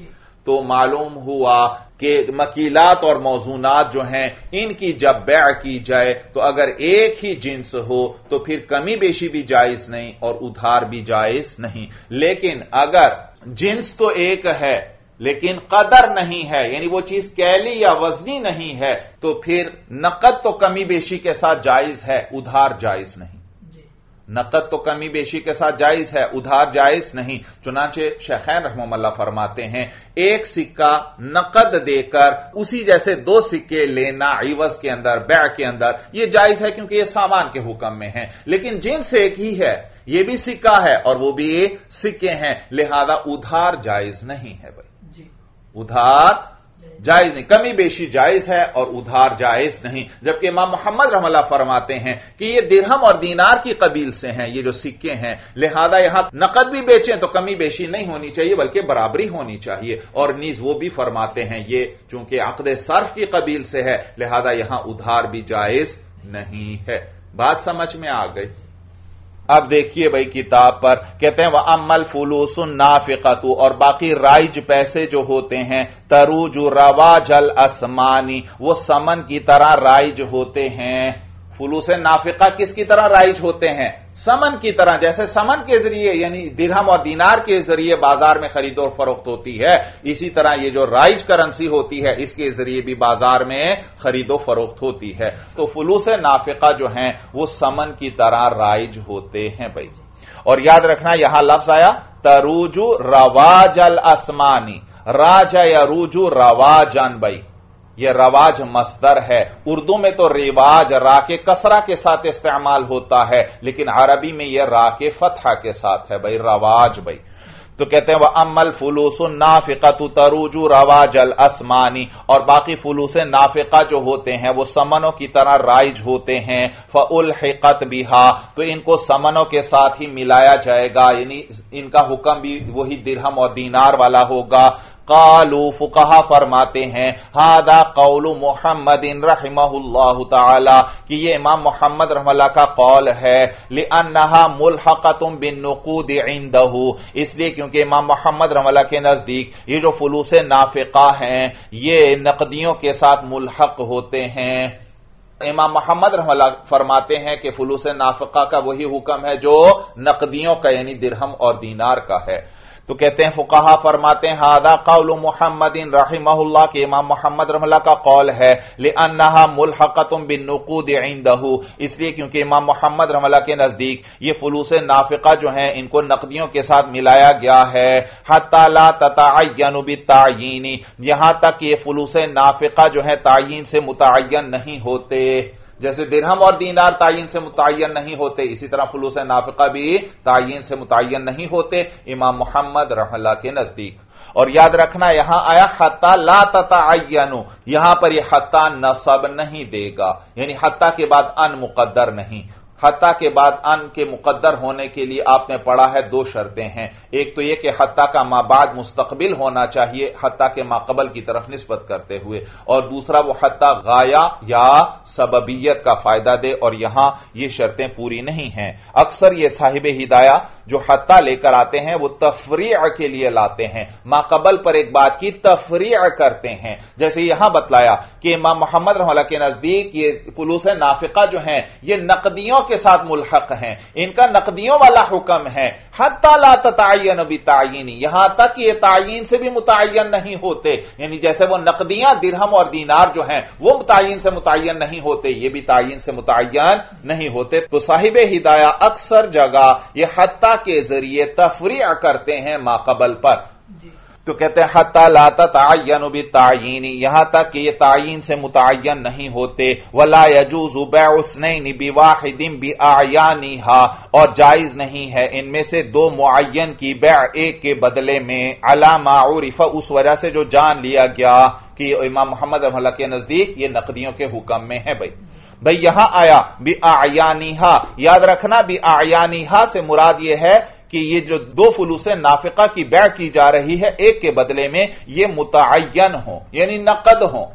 तो मालूम हुआ कि मकीलात और मौजूनात जो हैं इनकी जब बै की जाए तो अगर एक ही जिन्स हो तो फिर कमी बेशी भी जायज़ नहीं और उधार भी जायज़ नहीं। लेकिन अगर जिन्स तो एक है लेकिन कदर नहीं है यानी वो चीज़ कैली या वजनी नहीं है तो फिर नकद तो कमी बेशी के साथ जायज़ है उधार जायज़ नहीं। नकद तो कमी बेशी के साथ जायज़ है उधार जायज़ नहीं। चुनाचे शेखैन रहमल्ला फरमाते हैं एक सिक्का नकद देकर उसी जैसे दो सिक्के लेना इवज के अंदर बै के अंदर यह जायज़ है क्योंकि यह सामान के हुक्म में है। लेकिन जिनस एक ही है यह भी सिक्का है और वो भी सिक्के हैं। लिहाजा उधार जायज़ नहीं है भाई। उधार जायज़। नहीं। कमी बेशी जायज़ है और उधार जायज़ नहीं। जबकि इमाम मोहम्मद रहमल्ला फरमाते हैं कि ये दिरहम और दीनार की कबील से हैं ये जो सिक्के हैं। लिहाजा यहाँ नकद भी बेचें तो कमी बेशी नहीं होनी चाहिए बल्कि बराबरी होनी चाहिए। और नीज वो भी फरमाते हैं ये चूँकि अकद सर्फ की कबील से है लिहाजा यहाँ उधार भी जायज़ नहीं है। बात समझ में आ गई? अब देखिए भाई किताब पर, कहते हैं वह अमल फुलूसुन नाफिकतु और बाकी राइज पैसे जो होते हैं, तरूज रवा जल असमानी, वो समन की तरह राइज होते हैं। फुलूस नाफिका किसकी तरह राइज होते हैं? समन की तरह, जैसे समन के ज़रिए, यानी दिरहम और दीनार के ज़रिए बाज़ार में खरीद और फरोख्त होती है, इसी तरह ये जो राइज करेंसी होती है, इसके ज़रिए भी बाज़ार में खरीदो फरोख्त होती है। तो फलूस नाफिका जो है, वो समन की तरह राइज होते हैं भाई और याद रखना, यहाँ लफ्ज आया, तरूजू रवाजल असमानी राजा या रूजू रवाजन भाई। यह रवाज मस्तर है। उर्दू में तो रिवाज रा के कसरा के साथ इस्तेमाल होता है, लेकिन अरबी में यह रा के फतहा के साथ है। भाई, रवाज भाई। तो कहते हैं, वह अमल फुलूस नाफिकतु तरूजू रवाज अल असमानी। और बाकी फुलूस नाफिका जो होते हैं, वो समनों की तरह राइज होते हैं। फुल हिकत बिहा। तो इनको समनों के साथ ही मिलाया जाएगा, यानी इनका हुक्म भी वही दिरहम और दीनार वाला होगा। कालू फुकहा फरमाते हैं, हादा कौल मोहम्मद इन रहीमल्ला कि ये इमाम मोहम्मद रहमल्ला का कौल है, लिअन्नहा मुलहकतुम बिन नकूद इंदहू इसलिए क्योंकि इमाम मोहम्मद रहमल्ला के नज़दीक ये जो फलूस नाफिका हैं, ये नकदियों के साथ मुलहक होते हैं। इमाम मोहम्मद रहमल्ला फरमाते हैं कि फलूस नाफिका का वही हुक्म है जो नकदियों का, यानी दिरहम और दीनार का है। तो कहते हैं, फुकाहा फरमाते हैं, हादा कौल मोहम्मद रहीमल्ला के इमाम मोहम्मद रमला का कौल है, लिअन्नहा मुलहकतुम बिन नकूद इंदहू इसलिए क्योंकि इमाम मोहम्मद रमला के नज़दीक ये फलूस नाफिका जो है, इनको नकदियों के साथ मिलाया गया है हत्ताला ततायनी यहाँ तक ये फलूस नाफिका जो है, तयन से मुतन नहीं होते। जैसे दिरहम और दीनार तयन से मुतन नहीं होते, इसी तरह फलूस नाफिका भी ताइन से मुतन नहीं होते, इमाम मोहम्मद रहमल्ला के नज़दीक। और याद रखना, यहाँ आया हत्ता ला ततायनु यहाँ पर यह हत्ता नसब नहीं देगा, यानी हत्ता के बाद अन मुकद्दर नहीं। हत्ता के बाद अन के मुकद्दर होने के लिए आपने पढ़ा है दो शर्तें हैं। एक तो यह कि हत्या का माबाद मुस्तकबिल होना चाहिए, हत्या के माकबल की तरफ़ नस्बत करते हुए। और दूसरा, वो हत्या गाया या सबबियत का फ़ायदा दे। और यहाँ ये शर्तें पूरी नहीं हैं। अक्सर ये साहिब हिदाया जो हत्ता लेकर आते हैं, वो तफरी के लिए लाते हैं। माकबल पर एक बात की, तफरी करते हैं। जैसे यहाँ बतलाया कि इमाम मोहम्मद रहला के नज़दीक ये फलूस नाफिका जो है, ये नकदियों के साथ मुलहक हैं। इनका नकदियों वाला हुक्म है। हत्ता ला तयन भी तायनी यहाँ तक ये तायन से भी मुतन नहीं होते। यानी जैसे वो नकदियाँ दिरहम और दीनार जो हैं, वो मुतन से मुतन नहीं होते। ये भी तायन से मुतन नहीं होते। तो साहिब हिदाया अक्सर जगह ये हत्ता के ज़रिए तफरी करते हैं माकबल पर। तो कहते हैं हत्ता लाता तयन भी तायनी यहाँ तक कि ये तायन से मुतन नहीं होते। वला यजूज उसनैन बिवाहिदिम भी आयानी हा और जायज़ नहीं है। इनमें से दो मुआयन की बै एक के बदले में अलामा उरिफा। उस वजह से जो जान लिया गया कि इमाम मोहम्मद रहमल्ला के नज़दीक ये नकदियों के हुक्म में है भाई। भाई यहाँ आया, बी आयानिहा। याद रखना, बी आयानिहा से मुराद यह है कि ये जो दो फलूस नाफिका की बै की जा रही है, एक के बदले में ये मुतन हो, यानी नकद हो।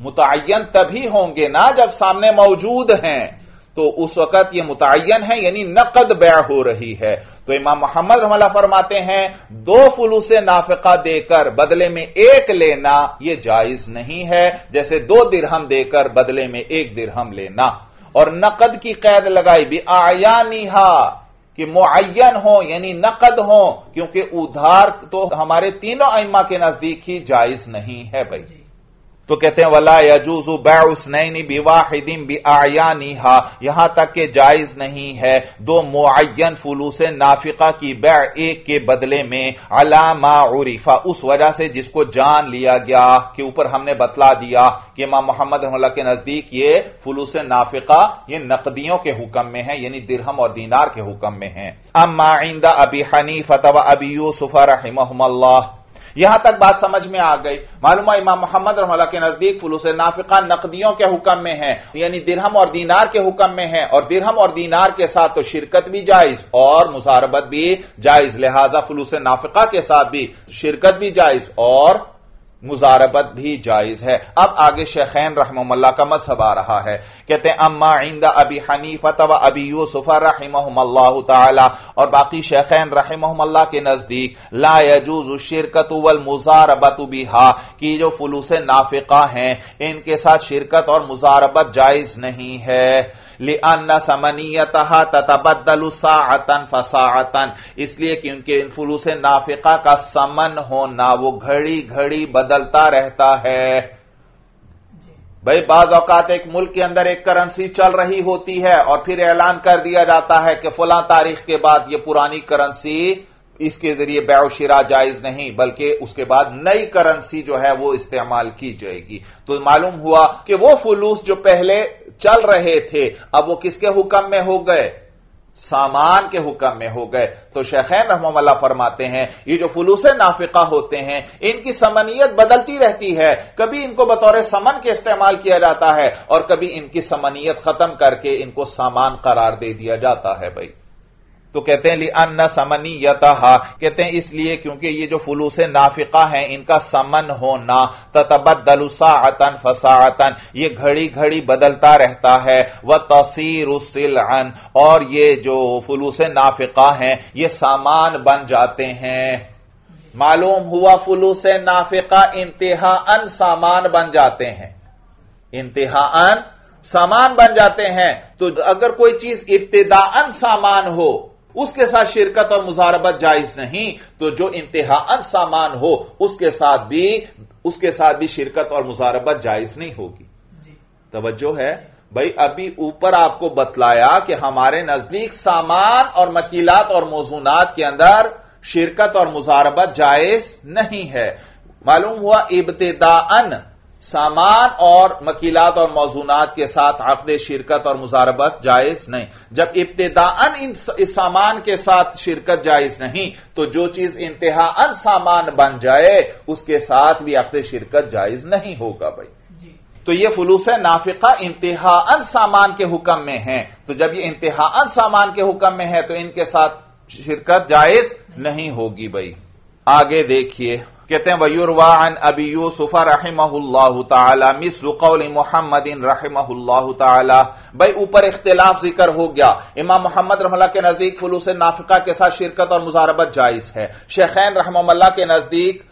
मुतन तभी होंगे ना जब सामने मौजूद हैं। तो उस वक्त यह मुतन है, यानी नकद बै हो रही है। तो इमाम मोहम्मद रमला फरमाते हैं, दो फलूस नाफिका देकर बदले में एक लेना यह जायज़ नहीं है, जैसे दो दिरहम देकर बदले में एक दिरहम लेना। और नकद की कैद लगाई भी, आयानिहा, कि मुआयन हो, यानी नकद हो, क्योंकि उधार तो हमारे तीनों अम्मा के नज़दीक ही जायज़ नहीं है भाई। तो कहते हैं, वला यजूजु बैसनैनी बिवाहिदिम बी आयानिहा यहाँ तक के जायज़ नहीं है। दो मुआयन फुलूस नाफिका की बै एक के बदले में अलामा उरिफा, उस वजह से जिसको जान लिया गया के ऊपर हमने बतला दिया कि इमाम मोहम्मद रहमल्ला के नज़दीक ये फुलूस नाफिका, ये नकदियों के हुक्म में है, यानी दिरहम और दीनार के हुक्म में है। अम्मा इंदा अबी हनीफत व अबी यूसुफ रहमल्लाह यहाँ तक बात समझ में आ गई। मालूम इमाम मोहम्मद रमला के नज़दीक फुलूस नाफिका नकदियों के हुक्म में है, यानी दिरहम और दीनार के हुक्म में है, और दिरहम और दीनार के साथ तो शिरकत भी जायज़, और मुसारबत भी जायज़, लिहाजा फुलूस नाफिका के साथ भी शिरकत भी जायज़, और मुजारबत भी जायज़ है। अब आगे शेखैन रहमल्ला का मज़हब आ रहा है। कहते हैं, अम्मा इंदा अबी हनीफत व अबी यूसुफ रहमल्ला ताला। और बाकी शेखैन रहमल्ला के नज़दीक, ला यजूज शिरकत वल मुजारबत बिहा। की जो फुलूस नाफिका हैं, इनके साथ शिरकत और मुजारबत जायज़ नहीं है। लिअन्न समनीयत ततबदल सातन फसातन इसलिए क्योंकि इन फुलूस नाफिका का समन होना वो घड़ी घड़ी बदलता रहता है। भाई बाज औकात एक मुल्क के अंदर एक करेंसी चल रही होती है और फिर ऐलान कर दिया जाता है कि फुला तारीख के बाद यह पुरानी करेंसी इसके ज़रिए बैशिरा जायज़ नहीं, बल्कि उसके बाद नई करेंसी जो है वो इस्तेमाल की जाएगी। तो मालूम हुआ कि वो फुलूस जो पहले चल रहे थे, अब वो किसके हुक्म में हो गए? सामान के हुक्म में हो गए। तो शेखैन रहमल्ला फरमाते हैं, ये जो फुलूस नाफिका होते हैं, इनकी समनीयत बदलती रहती है। कभी इनको बतौर समन के इस्तेमाल किया जाता है, और कभी इनकी समनीयत खत्म करके इनको सामान करार दे दिया जाता है भाई। तो कहते हैं अन्न समनी यतहा कहते हैं, इसलिए क्योंकि ये जो फुलूस नाफिका है, इनका समन होना ततबदलुसातन फसातन ये घड़ी घड़ी बदलता रहता है। व तसीर और ये जो फुलूस नाफिका हैं, ये सामान बन जाते हैं। मालूम हुआ फुलूस नाफिका इंतहा अन सामान बन जाते हैं। इंतहा अन सामान बन जाते हैं। तो अगर कोई चीज़ इब्तदान सामान हो उसके साथ शिरकत और मुजारबत जायज़ नहीं तो जो इंतहा सामान हो उसके साथ भी उसके साथ भी शिरकत और मुजारबत जायज़ नहीं होगी। तवज्जो है। भाई अभी ऊपर आपको बतलाया कि हमारे नज़दीक सामान और मकीलात और मौजूनात के अंदर शिरकत और मुजारबत जायज़ नहीं है। मालूम हुआ इब्तदान सामान और मकीलात और मौजूनात के साथ आकद शिरकत और मुजारबत जायज़ नहीं। जब इब्तदान इस सामान के साथ शिरकत जायज़ नहीं तो जो चीज़ इंतहान सामान बन जाए उसके साथ भी आकद शिरकत जायज़ नहीं होगा भाई। तो ये फलूस नाफिका इंतहा अन सामान के हुक्म में है। तो जब ये इंतहा अन सामान के हुक्म में है तो इनके साथ शिरकत जायज़ नहीं होगी भाई। आगे देखिए। कहते हैं वयुरवान अबी यूसुफा ताला मिस कौल मोहम्मद रहमहुल्लाह ताला। भाई, ऊपर इख्तिलाफ ज़िक्र हो गया। इमाम मोहम्मद रहमल्ला के नज़दीक फुलूस नाफिका के साथ शिरकत और मुजारबत जायज़ है। शेखैन रहमल्ला के नज़दीक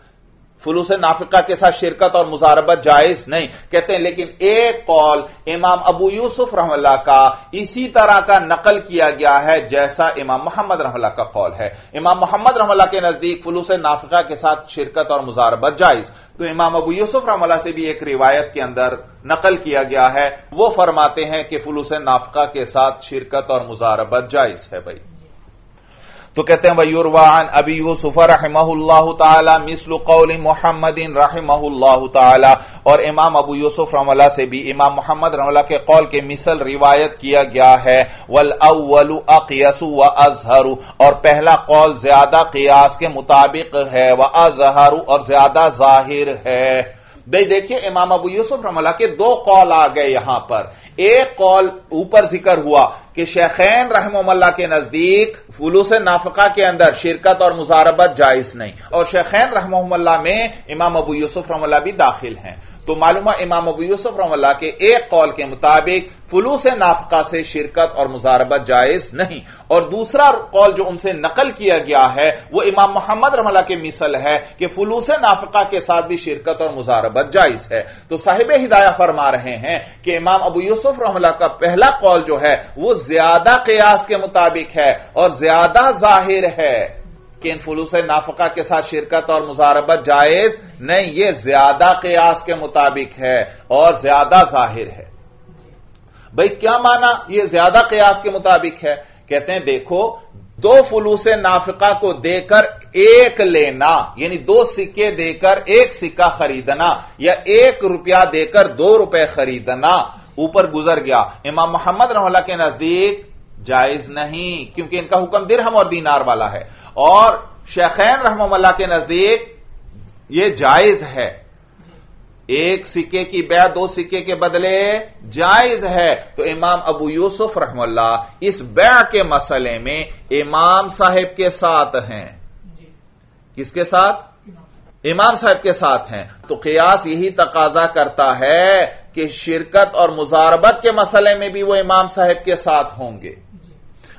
फुलूस नाफिका के साथ शिरकत और मुजारबत जायज़ नहीं। कहते हैं, लेकिन एक कौल इमाम अबू यूसुफ रहमल्ला का इसी तरह का नकल किया गया है, जैसा इमाम मोहम्मद रहमल्ला का कौल है। इमाम मोहम्मद रहमल्ला के नज़दीक फुलूस नाफिका के साथ शिरकत और मुजारबत जायज़। तो इमाम अबू यूसुफ रहमल्ला से भी एक रिवायत के अंदर नकल किया गया है। वो फरमाते हैं कि फुलूस नाफिका के साथ शिरकत और मुजारबत जायज़ है भाई। तो कहते हैं वयुरवान अबी यूसुफ ताला, मिसल कौल मोहम्मद रहमहुल्लाह ताला। और इमाम अबू यूसुफ रमला से भी, इमाम मोहम्मद रमला के कौल के मिसल रिवायत किया गया है, वल अव्वलु अकियसु व अजहरू। और पहला कौल ज़्यादा कियास के मुताबिक है व अजहरू और ज़्यादा ज़ाहिर है। भाई देखिए, इमाम अबू यूसुफ रमला के दो कौल आ गए यहाँ पर। एक कौल ऊपर ज़िक्र हुआ कि शेखैन रहमल्ला के नज़दीक फुलूस नाफका के अंदर शिरकत और मुजारबत जायज़ नहीं। और शेखैन रहमल्ला में इमाम अबू यूसुफ रमल्ला भी दाखिल हैं। तो मालूम इमाम अबू यूसुफ रमल्ला के एक कौल के मुताबिक फुलूस नाफका से शिरकत और मुजारबत जायज़ नहीं। और दूसरा कौल जो उनसे नकल किया गया है, वो इमाम मोहम्मद रमला के मिसल है कि फुलूस नाफका के साथ भी शिरकत और मुजारबत जायज़ है। तो साहिब हिदाया फरमा रहे हैं कि इमाम अबू यूसुफ रमला का पहला कौल जो है, वो ज़्यादा कयास के मुताबिक है और ज़्यादा ज़ाहिर है। कि इन फुलूस नाफका के साथ शिरकत और मुजारबत जायज़ नहीं, ये ज़्यादा कयास के मुताबिक है और ज़्यादा ज़ाहिर है। भाई, क्या माना ये ज़्यादा कयास के मुताबिक है? कहते हैं, देखो, दो फुलूस नाफिका को देकर एक लेना, यानी दो सिक्के देकर एक सिक्का खरीदना, या एक रुपया देकर दो रुपए खरीदना, ऊपर गुजर गया। इमाम मोहम्मद रहला के नज़दीक जायज़ नहीं क्योंकि इनका हुक्म दिरहम और दीनार वाला है। और शेखैन रहमल्ला के नज़दीक यह जायज़ है। एक सिक्के की बै दो सिक्के के बदले जायज़ है। तो इमाम अबू यूसुफ रहमल्ला इस बै के मसले में इमाम साहिब के साथ हैं। किसके साथ? इमाम साहब के साथ हैं। तो कयास यही तकाजा करता है कि शिरकत और मुजारबत के मसले में भी वो इमाम साहब के साथ होंगे।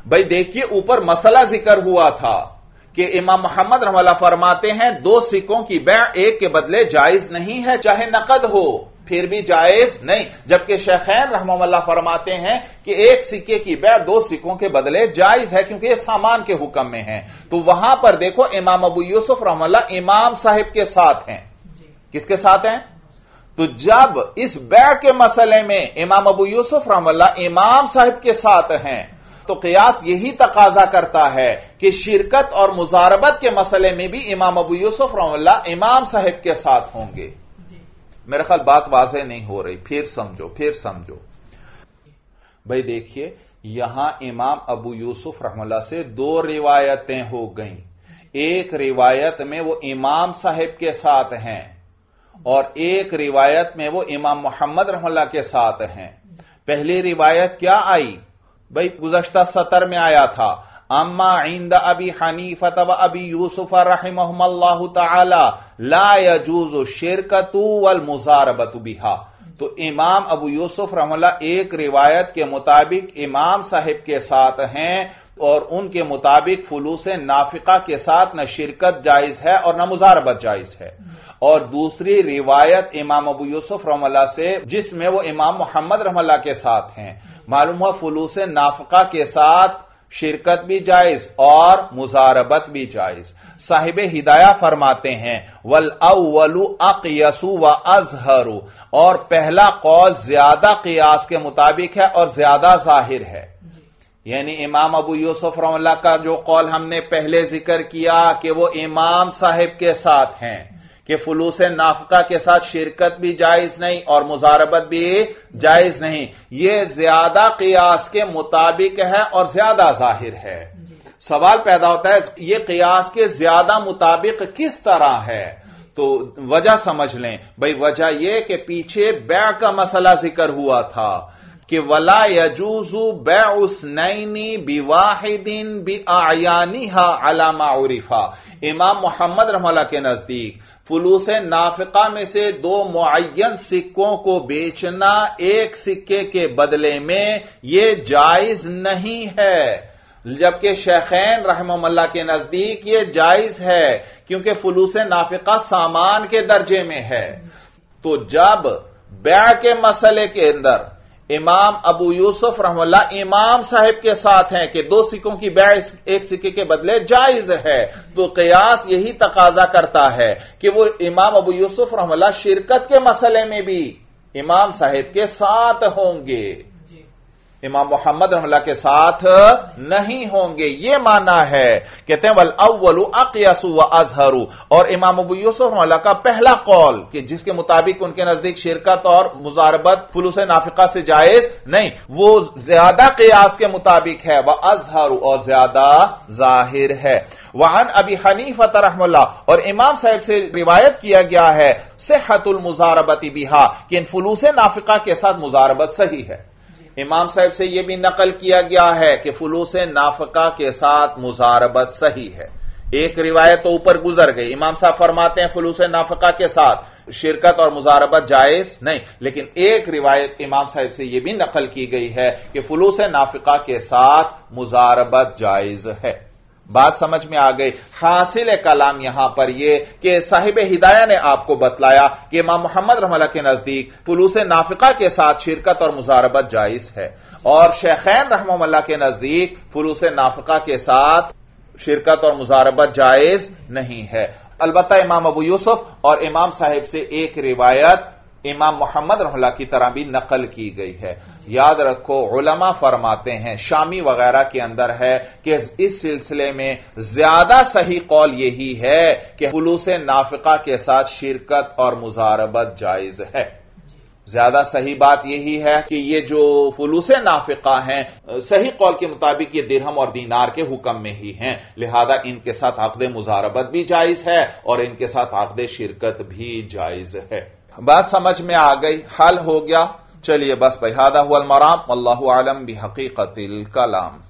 भाई देखिए ऊपर मसला ज़िक्र हुआ था कि इमाम मोहम्मद रमला फरमाते हैं दो सिक्कों की बै एक के बदले जायज़ नहीं है चाहे नकद हो फिर भी जायज़ नहीं। जबकि शेखैन रहमल्ला फरमाते हैं कि एक सिक्के की बै दो सिक्कों के बदले जायज़ है क्योंकि ये सामान के हुक्म में है। तो वहाँ पर देखो इमाम अबू यूसुफ रहमल्ला इमाम साहिब के साथ हैं। किसके साथ हैं? तो जब इस बै के मसले में इमाम अबू यूसुफ रहमल्ला इमाम साहिब के साथ हैं तो कयास यही तकाजा करता है कि शिरकत और मुजारबत के मसले में भी इमाम अबू यूसुफ रमल्ला इमाम साहिब के साथ होंगे। मेरा ख्याल बात वाजह नहीं हो रही। फिर समझो फिर समझो। भाई देखिए यहाँ इमाम अबू यूसुफ रहमल्ला से दो रिवायतें हो गईं। एक रिवायत में वो इमाम साहिब के साथ हैं और एक रिवायत में वो इमाम मोहम्मद रहमल्ला के साथ हैं। पहली रिवायत क्या आई? भाई गुजश्ता सतर में आया था। अम्मा इंद अबी हनीफत व अबी यूसुफ रहमल्लाहु यजूज शिरकतु वल मुजारबतु बिहा। तो इमाम अबू यूसुफ रहमल्ला एक रिवायत के मुताबिक इमाम साहिब के साथ हैं और उनके मुताबिक फुलूस नाफिका के साथ न शिरकत जायज़ है और न मुजारबत जायज़ है। और दूसरी रिवायत इमाम अबू यूसुफ रहमल्ला से, जिसमें वो इमाम मोहम्मद रहमल्ला के साथ हैं। मालूम हुआ फुलूस नाफका के साथ शिरकत भी जायज़ और मुजारबत भी जायज़। साहिब हिदाया फरमाते हैं, वल अव्वलु अकयसु व अजहरू और पहला कौल ज़्यादा कियास के मुताबिक है और ज़्यादा ज़ाहिर है। यानी इमाम अबू यूसुफ रमल्ला का जो कौल हमने पहले ज़िक्र किया कि वो इमाम साहिब के साथ हैं। कि फुलूस नाफका के साथ शिरकत भी जायज़ नहीं और मुजारबत भी जायज़ नहीं। यह ज़्यादा कियास के मुताबिक है और ज़्यादा ज़ाहिर है। सवाल पैदा होता है यह कियास के ज़्यादा मुताबिक किस तरह है? तो वजह समझ लें। भाई वजह यह कि पीछे बै का मसला ज़िक्र हुआ था कि वला यजूजू बै उस नईनी बिवाहिदीन बी आयानी हा अलामा उरिफा। इमाम मोहम्मद रहमला के नज़दीक फलूस नाफिका में से दो मुन सिक्कों को बेचना एक सिक्के के बदले में यह जायज़ नहीं है। जबकि शेखैन रहमल्ला के नज़दीक यह जायज़ है, क्योंकि फलूस नाफिका सामान के दर्जे में है। तो जब ब्या के मसले के अंदर इमाम अबू यूसुफ रहमल्ला इमाम साहब के साथ हैं कि दो सिक्कों की ब्या एक सिक्के के बदले जायज़ है। तो कयास यही तकाजा करता है कि वो इमाम अबू यूसुफ रहमल्ला शिरकत के मसले में भी इमाम साहब के साथ होंगे। इमाम मोहम्मद रमला के साथ नहीं होंगे। ये माना है, कहते हैं वल अव्वलु अकयसु व अजहरू। और इमाम अबू यूसुफ रमला का पहला कौल, कि जिसके मुताबिक उनके नज़दीक शिरकत और मुजारबत, फुलूस नाफिका से जायज़ नहीं, वो ज़्यादा कयास के मुताबिक है वह अजहरू, और ज़्यादा ज़ाहिर है। वाहन अभी हनीफत रहमल्ला और इमाम साहब से रिवायत किया गया है, सेहतुल मुजारबती बिहा, कि इन फुलूस नाफिका के साथ मुजारबत सही है। इमाम साहब से यह भी नकल किया गया है कि फलूस नाफका के साथ मुजारबत सही है। एक रिवायत तो ऊपर गुजर गई। इमाम साहब फरमाते हैं, फलूस नाफका के साथ शिरकत और मुजारबत जायज़ नहीं। लेकिन एक रिवायत इमाम साहब से यह भी नकल की गई है कि फलूस नाफिका के साथ मुजारबत जायज़ है। बात समझ में आ गई। हासिल कलाम यहाँ पर यह कि साहिब हिदाया ने आपको बतलाया कि इमाम मोहम्मद रमला के नज़दीक पुलूस नाफिका के साथ शिरकत और मुजारबत जायज़ है। और शेखैन रहमल्ला के नज़दीक फुलूस नाफिका के साथ शिरकत और मुजारबत जायज़ नहीं है। अलबत् इमाम अबू यूसुफ और इमाम साहिब से एक रिवायत इमाम मोहम्मद रहला की तरह भी नकल की गई है। याद रखो, उलमा फरमाते हैं, शामी वगैरह के अंदर है कि इस सिलसिले में ज़्यादा सही कौल यही है कि फलूस नाफिका के साथ शिरकत और मुजारबत जायज़ है। ज़्यादा सही बात यही है कि ये जो फलूस नाफिका हैं, सही कौल के मुताबिक ये दिरहम और दीनार के हुक्म में ही हैं। लिहाजा इनके साथ आकद मुजारबत भी जायज़ है और इनके साथ आकद शिरकत भी जायज़ है। बात समझ में आ गई, हल हो गया। चलिए बस बहादा हुआ मराम अल्लाह आलम भी हकीकत कलाम।